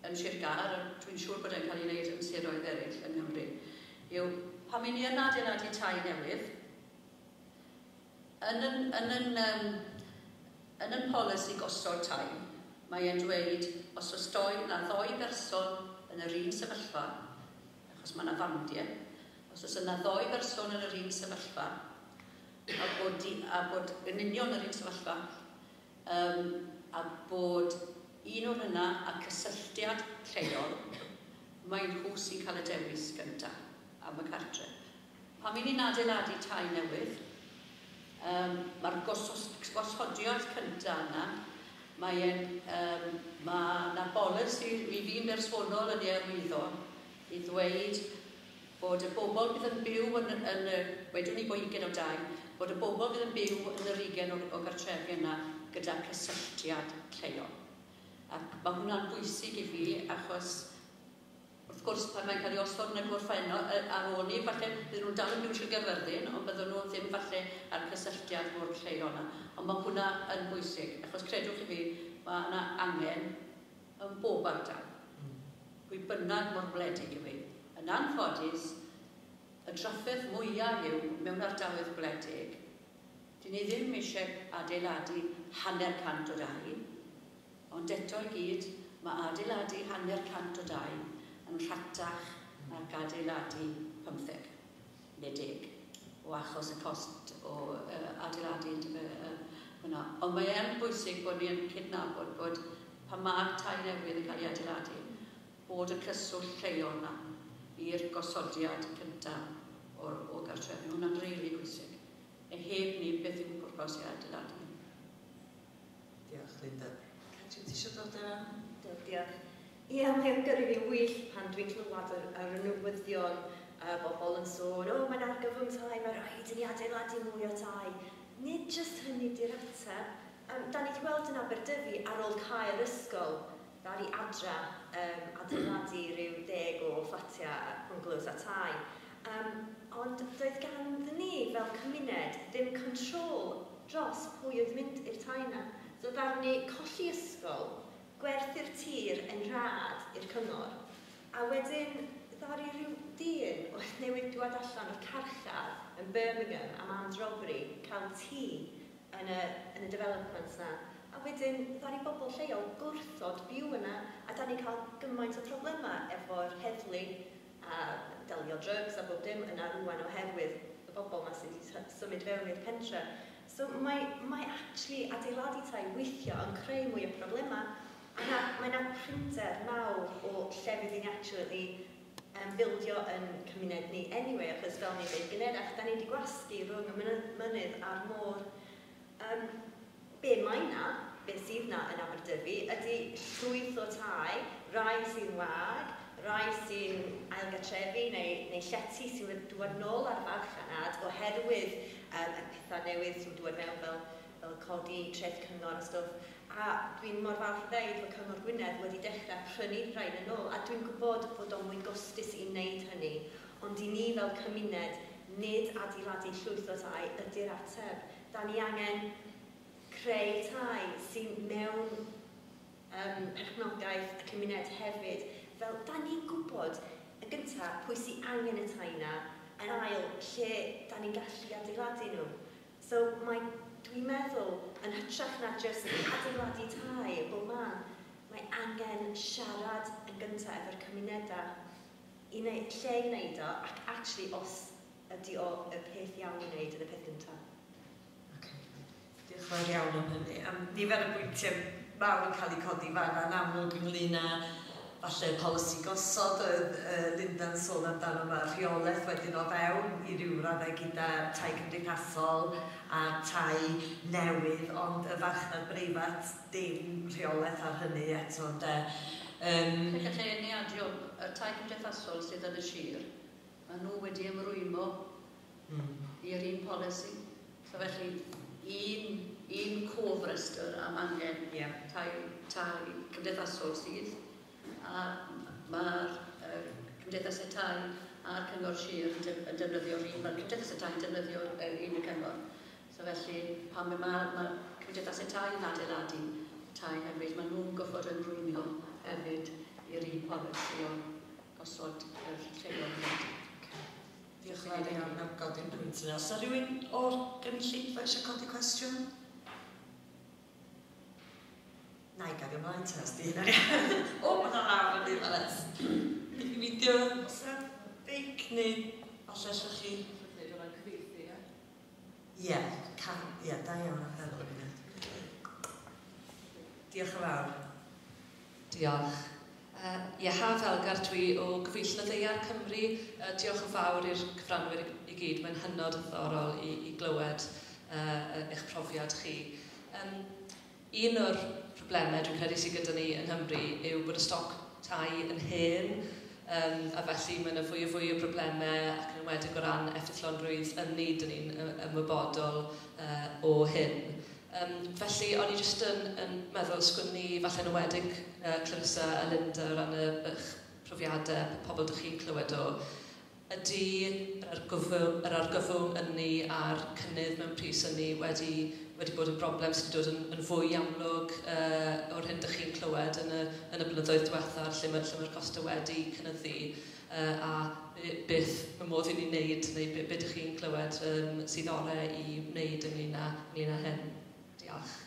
Speaker 4: yn Sir Gar, a dwi'n siŵr bod e'n cael ei wneud yn siroedd eraill yng Nghymru, yw pan mi ni yn adeiladu tai newydd, yn yn, yn, yn, um, yn yn polisi gosod tai, mae e'n dweud os oes doi na ddoi berson yn yr un sefyllfa, achos mae yna fandiau, os oes yna ddoi berson yn yr un sefyllfa, a bod, di, a bod yn union yr un sefyllfa um, a bod un o'r hynna a cysylltiad lleol mae'n nhw sy'n cael y dewis gyntaf am y cartre. Pan mi'n ni'n adeiladu tai newydd, um, mae'r gosodiad cyntaf yna, mae'n, um, mae yna i, i fi'n bersonol yn ei arwyddo i ddweud bod y bobl bydd yn byw yn, yn yn wedwn ni bo i o dau, bod y bobl bydd yn byw yn yr 20 o, o gartrefi yna gyda cysylltiad lleol. Ac mae hwnna'n bwysig i fi achos wrth gwrs pan mae'n cael ei osod yn y gorffennol ar ôl ni, falle bydden nhw'n dal yn mynd i'r gyferddin, ond byddwn nhw ddim falle ar cysylltiad mor lleol yna. Ond mae hwnna yn bwysig, achos credwch i fi, mae yna angen yn bob ardal. Hmm. Dwi bynnag mor bledig i fi. Yn anffodus, y drafferth mwyaf yw mewn ardawydd gwledig, dyn ni ddim eisiau adeiladu hanner cant o dau, ond eto i gyd mae adeiladu hanner cant o dau yn rhatach ac adeiladu 15 neu 10 o achos y cost o uh, adeiladu uh, hwnna. Ond mae e'n bwysig bod ni'n cydnabod bod pan mae tai newydd yn cael ei adeiladu, bod y cyswll lleol na i'r gosodiad cyntaf o'r, o gartrefi. Mae rili really bwysig. E heb ni beth yw'n pwrpas i adeiladu.
Speaker 1: Diolch, Linda. Cadw, ti eisiau dod yna?
Speaker 2: Diolch. Ie, mae'n gyrru fi wyll pan dwi'n clywed ar, ar y newyddion a bobl yn sôn, o, mae'n argyfwng tai, mae'n rhaid i ni adeiladu mwy o tai. Nid jyst hynny di'r ateb. Um, da ni wedi gweld yn Aberdyfi ar ôl cael ysgol, fel i adra um, adeiladu rhyw deg o fflatiau bungalows a tai. Um, ond doedd gan ni fel cymuned ddim control dros pwy oedd mynd i'r tai na. So ddarn ni colli ysgol, gwerthu'r tir yn rhad i'r cyngor. A wedyn ddari rhyw dyn oedd newydd dwad allan o'r carchar yn Birmingham am armed robbery cael tŷ yn y, yn y development na. A wedyn, da ni bobl lleol gwrthod byw yna, a da ni cael gymaint o problemau efo'r heddlu a delio drugs a bob dim yna rwan oherwydd y bobl yma sydd wedi symud fewn i'r pentre. So mae, mae actually adeiladu tai weithio yn creu mwy o problemau, a na, mae yna pryder mawr o lle fydd ni'n actually um, bildio yn cymuned ni anyway, achos fel ni'n dweud gynedach, da ni wedi gwasgu rhwng y mynydd a'r môr. Um, Be mae yna, be sydd yna yn Aberdyfi, ydy llwyth o tai, rai sy'n wag, rai sy'n ailgatrefi neu, neu llety sy'n wedi dŵad nôl ar farchanad oherwydd um, y pethau newydd sy'n dod mewn fel, fel codi, treth cyngor a stwff. A dwi'n mor falch ddeud fod Cyngor Gwynedd wedi dechrau prynu rhain yn ôl a dwi'n gwybod bod o'n mwy gostus i wneud hynny. Ond i ni fel cymuned, nid adeiladu llwyth o tai ydy'r ateb. Da ni angen creu tai sy'n mewn um, perchnogaeth y cymuned hefyd. Fel, da ni'n gwybod y gyntaf pwy sy'n angen y tai na, yn ail lle da ni'n gallu adeiladu nhw. So mae, dwi'n meddwl, yn hytrach na jyst adeiladu tai bob man, mae angen siarad yn gyntaf efo'r cymunedau i wneud, lle i wneud o, ac actually os ydy o y peth iawn i wneud yn y peth gyntaf.
Speaker 1: Diolch yn fawr iawn am hynny. Am nifer y bwyntiau mawr yn cael eu codi fan a'n amlwg ynglyn â falle polisi gosod oedd uh, Linda'n sôn amdano yma rheolaeth wedyn o fewn i ryw raddau gyda tai cymdeithasol a tai newydd ond y farchnad breifat dim rheolaeth ar hynny eto ynde. Um,
Speaker 4: Felly gallai eniadio y tai cymdeithasol sydd yn y sir, mae nhw wedi ymrwymo mm. i'r un polisi. So felly un, un cof restr am angen yeah. tai, tai cymdeithasol sydd. A mae'r uh, cymdeithas y tai a'r cyngor sir yn defnyddio'r un, mae'r cymdeithas y tai yn defnyddio'r uh, un y cyngor. So felly, pan mae ma, ma cymdeithas y tai yn adeiladu tai hefyd, mae nhw'n goffod yn rwymio hefyd i'r un polisi o gosod yr lleol
Speaker 1: Diolch yn fawr iawn am godi'n pwyntio. Os yna rhywun o'r gynllun eisiau codi cwestiwn? Na i gario mlaen tan os di hynna. *laughs* o, mae'n hwnna'n yn ddim alas. Nid i fideo, os yna beic neu falle allwch chi... Ie? Ie, ie, da iawn am hynny. Diolch yn fawr.
Speaker 5: Diolch. Uh, ie, haf Elgar dwi o Cyfeillio Ddeiar Cymru. Uh, diolch yn fawr i'r cyfranwyr i, i gyd. Mae'n hynod ddorol i, i glywed uh, eich profiad chi. Um, un o'r problemau dwi'n credu sydd gyda ni yng Nghymru yw bod y stoc tai yn hen, um, a felly mae yna fwy o fwy o problemau ac yn ymwedig o ran effeithlonrwydd ynni dyn ni'n ymwybodol uh, o hyn. Um, felly, o'n i jyst yn, yn meddwl sgwn falle yn wedig uh, Clarissa a Linda o ran eich profiadau, pobl ydych chi'n clywed o, ydy yr argyfwng, yr argyfwng yn ni a'r cynnydd mewn pris yn ni wedi, wedi bod yn broblem sydd wedi dod yn, yn fwy amlwg uh, o'r hyn ydych chi'n clywed yn y, yn y blynyddoedd diwethaf lle mae'r lle mae costau wedi cynyddu uh, a beth mae modd i ni wneud neu beth ydych chi'n clywed um, sydd orau i wneud ynglyn â, ynglyn â hyn. Diolch.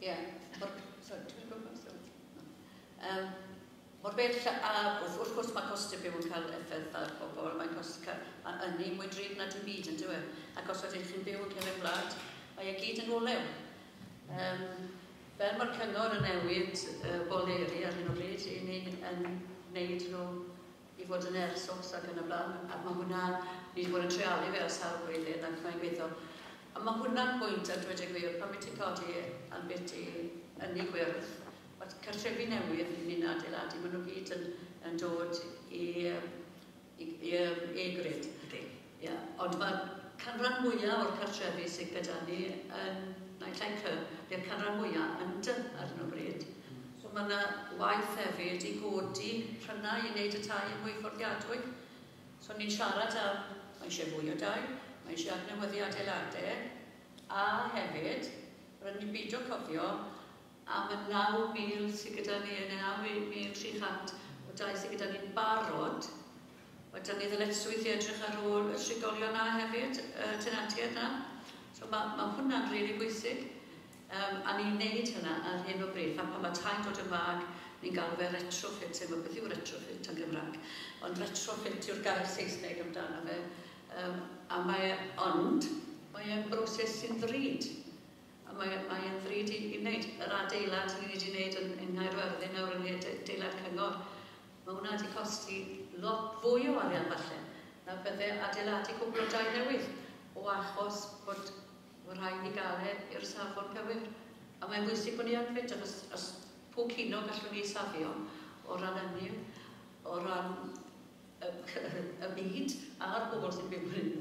Speaker 4: Ie. Yeah. Mor bell a wrth, wrth gwrs mae costau byw yn cael effaith ar bobl, mae'n cost yn ni mwy drif na dim byd yn dweud. Ac os wedyn chi'n byw yn cael ei wlad, mae e gyd yn olew. Um, fel mae'r cyngor yn newid uh, boleri ar hyn o bryd, i ni'n yn neud nhw i fod yn ersos ac yn y blaen, a mae hwnna, ni wedi bod yn trealu fe ar sawl blwyddyn, ac mae'n gweithio A mae hwnna'n bwynt ar dweud y gwir, pan mae ti'n codi yn beth i yn ei gwirth. mae cartrefi newydd i ni'n adeiladu, maen nhw gyd yn, yn dod i, i, i, i, Okay. Yeah. Ond mae canran mwyaf o'r cartrefi sydd gyda ni yn naill ai cy, neu'r canran mwyaf yn dy ar hyn o bryd. So mae yna waith hefyd i godi rhannau i wneud y tai yn mwy fforddiadwy. So ni'n siarad am, mae eisiau fwy o dau, mae eisiau newyddi adeiladau a hefyd, rydyn ni'n beidio cofio am y 9,000 sydd gyda ni, y 9,300 o dau sydd gyda ni'n barod. Mae da ni ddyletswydd i edrych ar ôl y trigolion na hefyd, y tenantiaid na. So mae ma hwnna'n rili really bwysig. Um, a ni'n neud hynna ar hyn o bryd. Pan mae tai'n dod yn fag, ni'n gael fe retrofit, sef beth yw retrofit yn Gymraeg. Ond retrofit yw'r gair Saesneg amdano fe. Um, A mae, e ond, mae e'n broses sy'n ddrud. A mae, e, mae e'n ddrud i, i wneud. Yr adeilad ni wedi wneud yn, yng Nghaerwerddin nawr yn adeilad cyngor, mae hwnna wedi costi lot fwy o arian falle na bydde adeiladu cwblodau newydd o achos bod rhaid i gael e i'r safon cywir. A mae'n bwysig bod ni yn ffit, os, os pob cino gallwn ni safio o ran ynni, o ran y, *laughs* y byd a'r bobl sy'n byw yn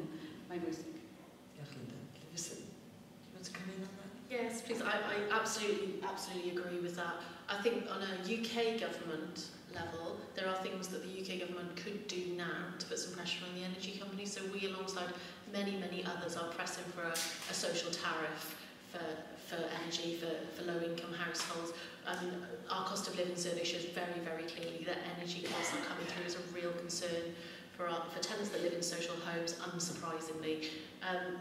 Speaker 1: on that?
Speaker 3: Yes, please. I, I absolutely, absolutely agree with that. I think on a UK government level, there are things that the UK government could do now to put some pressure on the energy companies. So we, alongside many, many others, are pressing for a, a social tariff for, for energy, for, for low-income households. I mean, our cost of living survey shows very, very clearly that energy costs are coming through as a real concern for, our, for tenants that live in social homes, unsurprisingly. Um,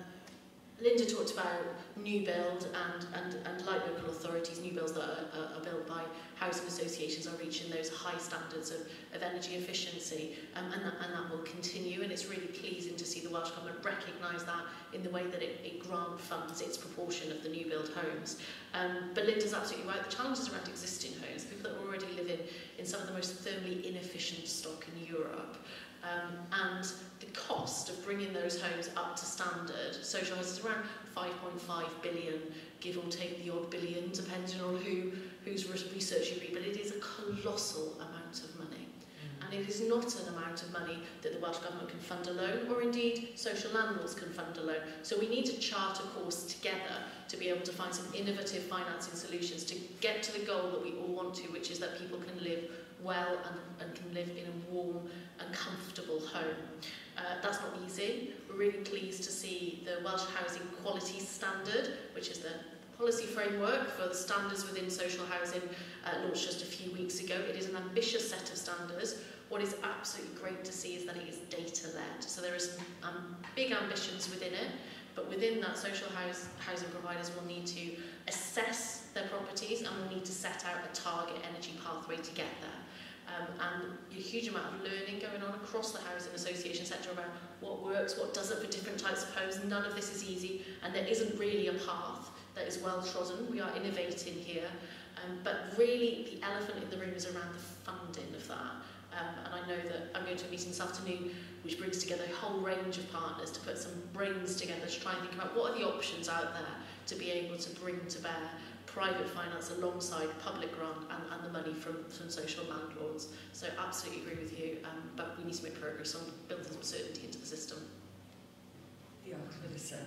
Speaker 3: Linda talked about new build and, and, and like local authorities, new builds that are, are, are built by housing associations are reaching those high standards of, of energy efficiency um, and, that, and that will continue and it's really pleasing to see the Welsh Government recognise that in the way that it, it grant funds its proportion of the new build homes. Um, but Linda's absolutely right, the challenges around existing homes, people that are already living in some of the most thermally inefficient stock in Europe, um, and the cost of bringing those homes up to standard, social housing is around 5.5 billion, give or take the odd billion, depending on who whose research you read, but it is a colossal amount of money. Mm. And it is not an amount of money that the Welsh Government can fund alone, or indeed social landlords can fund alone. So we need to chart a course together to be able to find some innovative financing solutions to get to the goal that we all want to, which is that people can live well and, and can live in a warm and comfortable home. Uh, that's not easy. We're really pleased to see the Welsh Housing Quality Standard, which is the policy framework for the standards within social housing, uh, launched just a few weeks ago. It is an ambitious set of standards. What is absolutely great to see is that it is data-led. So there are um, big ambitions within it, but within that, social house, housing providers will need to assess their properties and will need to set out a target energy pathway to get there. Um, and a huge amount of learning going on across the housing association sector about what works, what doesn't for different types of homes. None of this is easy, and there isn't really a path that is well trodden. We are innovating here, um, but really the elephant in the room is around the funding of that. Um, and I know that I'm going to a meeting this afternoon which brings together a whole range of partners to put some brains together to try and think about what are the options out there to be able to bring to bear private finance alongside public grant and, and the money from, from social landlords. So absolutely agree with you, um, but we need to make progress on building some certainty into the system.
Speaker 1: Diolch, Melissa.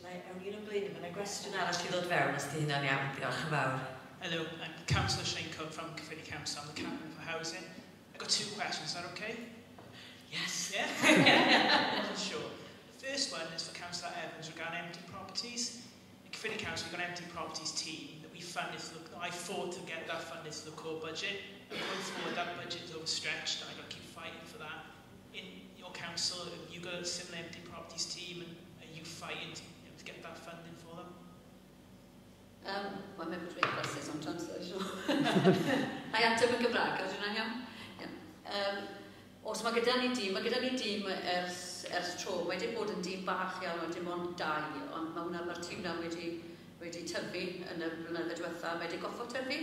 Speaker 1: Mae Ewn yn blaen, mae'n gwestiwn arall i ddod fewn os di hynna'n iawn. Diolch yn fawr.
Speaker 6: Hello, I'm Councillor Shane Cook from Cyffredin Council. I'm the Cabinet for Housing. I've got two questions, is that okay?
Speaker 1: Yes.
Speaker 6: Yeah? *laughs* I wasn't sure. The first one is for Councillor Evans regarding empty properties. Bryn Council, we've got an empty properties team that we funded, the, I fought to get that funded through the core budget. And going forward, that budget's overstretched, and I've got to keep fighting for that. In your council, you've got a similar empty properties team, and are you fighting to, you know, to get that funding for them?
Speaker 4: Um, well, mae'n bod rhaid gwerthu on translation. Mae ateb yn Gymraeg, oes yna'n iawn? Yeah. Um, os mae gyda ni dîm, mae gyda ni dîm ers ers, tro. Mae wedi bod yn dîm bach iawn, mae dim ond dau, ond mae hwnna, mae'r tîm na wedi, wedi tyfu yn y blynyddoedd diwetha. Mae wedi goffo tyfu,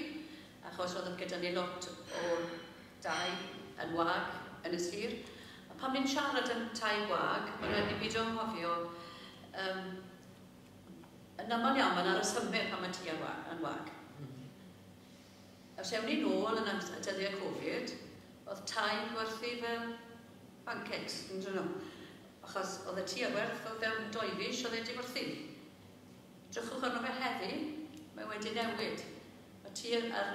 Speaker 4: achos oedd gyda ni lot o dau yn wag yn y sir. A pan ni'n siarad yn tai wag, mae'n rhaid i byd o'n hofio, um, yn aml iawn, mae'n ar y symud pan mae'n tu yn wag. Mhm. Os ewn ni nôl yn y dyddiau Covid, oedd tai gwerthu fel pancakes, yn dyn nhw achos oedd y tu a werth o fewn doi fish oedd e wedi wrthi. Drychwch arno fe heddi, mae wedi newid. Y tu ar,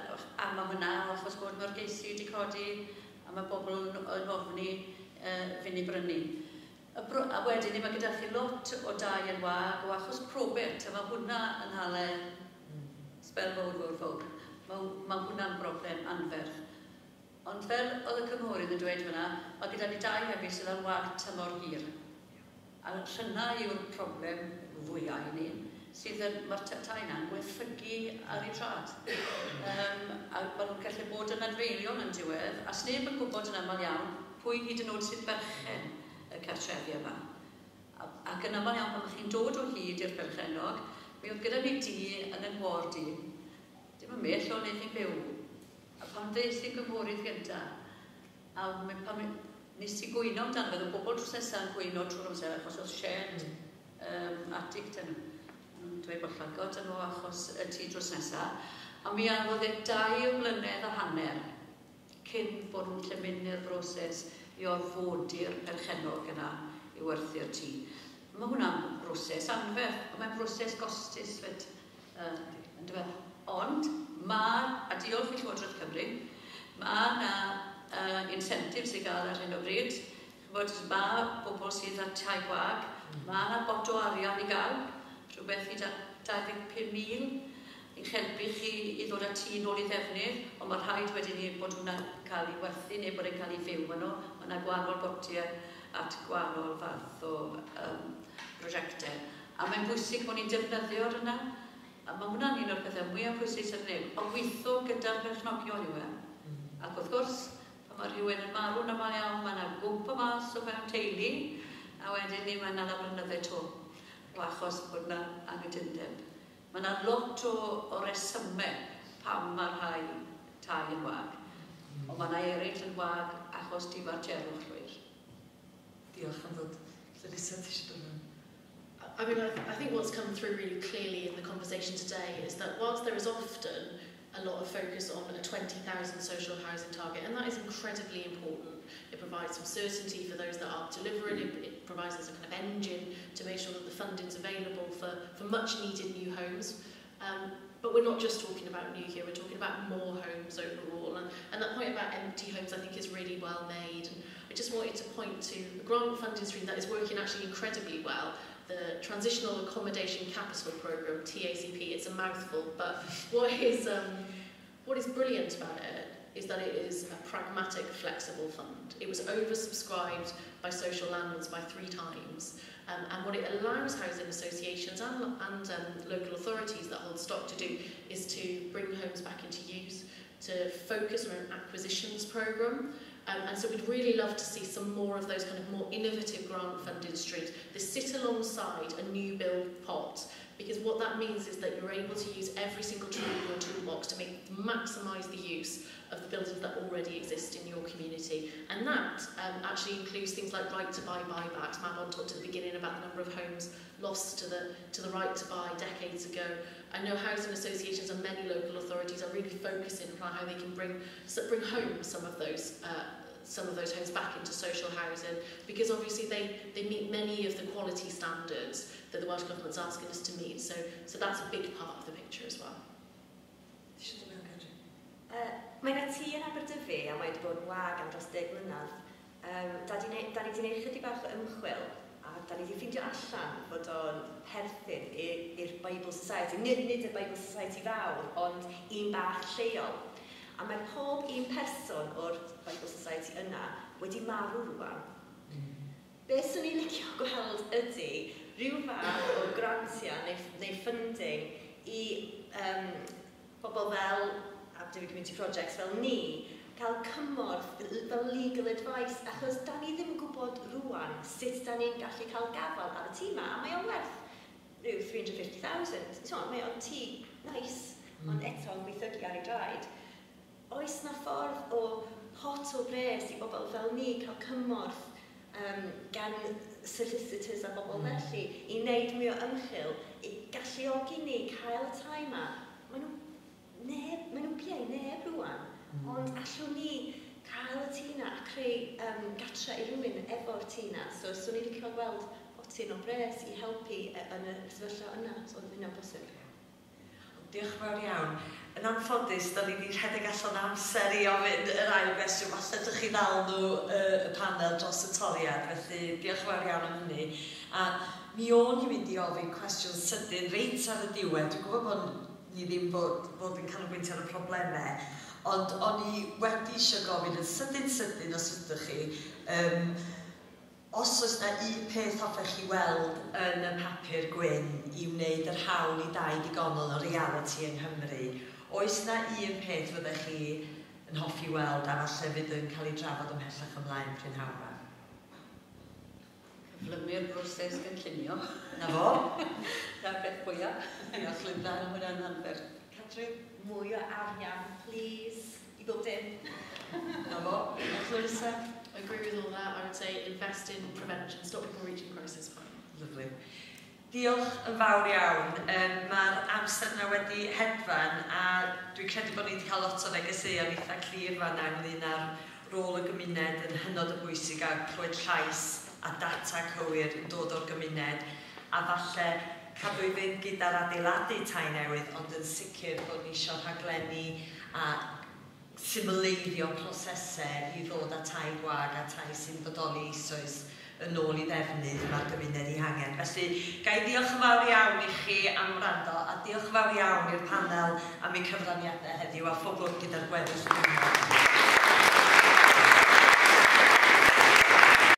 Speaker 4: am am yna, achos bod mae'r geisi wedi codi, a mae bobl yn ofni e, fynd i brynu. A, bro, a wedyn mae gyda chi lot o dau yn wag, o achos probet, a mae hwnna yn hale sbel fawr fawr fawr. Mae, mae hwnna'n broblem anferth. Ond fel oedd y cynghorydd yn dweud fyna, mae gyda ni dau hefyd sydd yn wag tymor hir. A rhyna yw'r problem fwyaf i ni, sydd yn, mae'r tai yna'n gweithfygu ar ei trad. um, a maen nhw'n gallu bod yn adfeilion yn diwedd, a sneb yn gwybod yn aml iawn pwy hyd yn oed sydd berchen y cartrefi yma. Ac yn aml iawn, pan chi'n dod o hyd i'r berchenog, mi oedd gyda ni di yn yng Nghord i. Dim yn mell o wneud ni'n byw. A pan ddeis i'n gyfwrydd gyda, a pan nes i gwyno amdano, fydde bobl drws nesaf yn gwyno trwy'r amser, achos oedd shared um, addict yn mm, dweud bod llygod yn nhw achos y tŷ drws nesaf. A mi anodd e dau blynedd a hanner cyn bod nhw'n i'r broses i orfodi'r perchenog yna i werthu'r tŷ. Mae hwnna'n broses anferth, a mae'n broses gostus fyd. Uh, Ond e? mae, a diolch i Llywodraeth Cymru, mae na uh, incentives i gael ar hyn o bryd. Chybod, mae pobl sydd ar tai gwag, hmm. mae yna bot o arian i gael, rhywbeth i 25,000 i'n helpu chi i ddod â tŷ nôl i ddefnydd, ond mae rhaid wedyn ni bod hwnna'n cael ei werthu neu bod e'n cael ei fyw yno. Mae yna gwahanol botiau at gwahanol fath o um, brosiectau. A mae'n bwysig bod ni'n defnyddio ar yna. A mae hwnna'n un o'r pethau mwyaf pwysig sy'n neb. Ond gweithio gyda'r perchnogion yw e. Hmm. Ac wrth gwrs, Mae rhywun yn marw na mae iawn, mae yna gwmp o mas o fewn teulu, a wedyn ni mae'n anabrynydde to, o achos bod yna anghytundeb. Mae yna lot o, o resymau pam mae rhai tai yn wag, ond mae yna eraill yn wag achos difarterwch llwyr.
Speaker 1: Diolch am ddod. Llynysa, ti eisiau dod
Speaker 3: I mean, I, I think what's come through really clearly in the conversation today is that whilst there is often a lot of focus on a 20,000 social housing target, and that is incredibly important. It provides some certainty for those that are delivering, it, it provides us a kind of engine to make sure that the funding's available for, for much needed new homes. Um, but we're not just talking about new here, we're talking about more homes overall. And, and that point about empty homes I think is really well made. And I just wanted to point to a grant funding stream that is working actually incredibly well the Transitional Accommodation Capital Programme, TACP. It's a mouthful, but what is, um, what is brilliant about it is that it is a pragmatic, flexible fund. It was oversubscribed by social landlords by three times. Um, and what it allows housing associations and, and um, local authorities that hold stock to do is to bring homes back into use, to focus on an acquisitions programme, Um, and so we'd really love to see some more of those kind of more innovative grant funded streams that sit alongside a new build pot Because what that means is that you're able to use every single tool in your toolbox to make maximise the use of the buildings that already exist in your community. And that um, actually includes things like right to buy buybacks. Manon talked at the beginning about the number of homes lost to the, to the right to buy decades ago. I know housing associations and many local authorities are really focusing on how they can bring, bring home some of those uh, some of those homes back into social housing because obviously they, they meet many of the quality standards that the Welsh Government's asking us to meet. So, so that's a big part of the picture as well.
Speaker 1: Uh,
Speaker 2: mae yna tŷ yn Aberdyfi a mae wedi bod yn wag am dros 10 mlynedd. Um, da ni wedi gwneud chydig bach o ymchwil a da ni wedi ffeindio allan fod o'n perthyn i'r Bible Society. Nid, nid y Bible Society fawr, ond un bach lleol A mae pob un person o'r Bible Society yna wedi marw rwan. Mm. Be sy'n ni'n licio gweld ydy rhyw fath o grantiau neu, neu funding i um, bobl fel Abdywyd Community Projects fel ni cael cymorth fel legal advice achos da ni ddim yn gwybod rwan sut da ni'n gallu cael gafel ar y tŷ ma a mae o'n werth rhyw 350,000. So, mae o'n tŷ nice, mm. ond eto yn gweithiogi ar ei draed oes na ffordd o hot o bres i bobl fel ni cael cymorth um, gan solicitors a bobl mm. felly i wneud mwy o ymchwil i galluogi ni cael y tai yma. Maen nhw neb, maen nhw'n piau neb rwan, mm. ond allwn ni cael y tina a creu um, gatra i rhywun efo'r tina. So, so ni wedi cael gweld potyn o bres i helpu e, yn y sefyllfa yna, so oedd hynna'n bosib.
Speaker 1: Diolch yn fawr iawn. Yn anffodus, da ni wedi rhedeg allan amser i ofyn yr ail gwestiwn. Falle ydych chi ddal nhw uh, y panel dros y toriad, felly diolch yn fawr iawn am hynny. A mi o'n i mynd i ofyn cwestiwn sydyn reit ar y diwedd. Dwi'n gwybod bod ni ddim bod, bod yn canolbwyntio ar y problemau, ond o'n i wedi eisiau gofyn yn sydyn sydyn os ydych chi, um, os oes yna un peth hoffech chi weld yn y papur gwyn i wneud yr hawl i dau digonol o reality yng Nghymru, oes yna un peth fyddech chi yn hoffi weld a falle fydd yn cael ei drafod ymhellach ymlaen pryn hawma?
Speaker 4: Cyflymu'r broses gynllunio.
Speaker 1: Na fo? *laughs*
Speaker 4: Na beth fwyaf. Diolch yn dan am hwnna'n anfer.
Speaker 2: Catrin? Mwy o arian, please. I bob dim.
Speaker 1: Na fo? Clarissa?
Speaker 3: I agree with all that. I would say invest in prevention, stop people reaching crisis point.
Speaker 1: Lovely. Diolch yn fawr iawn. Um, Mae'r amser yna wedi hedfan a dwi'n credu bod ni wedi cael lot o negeseuon eitha clir fan ynglyn â'r rôl y gymuned yn hynod y bwysig a clywed llais a data cywir yn dod o'r gymuned a falle cadw i fynd gyda'r adeiladu tai newydd ond yn sicr bod ni eisiau rhaglenni a symleidio prosesau i ddod â tai gwag a tai sy'n bodoli eisoes yn ôl i ddefnydd mae'r gymuned i hangen. Felly, gael diolch yn fawr iawn i chi am wrando a diolch yn fawr iawn i'r panel am eu cyfraniadau heddiw a phobl gyda'r gweddill.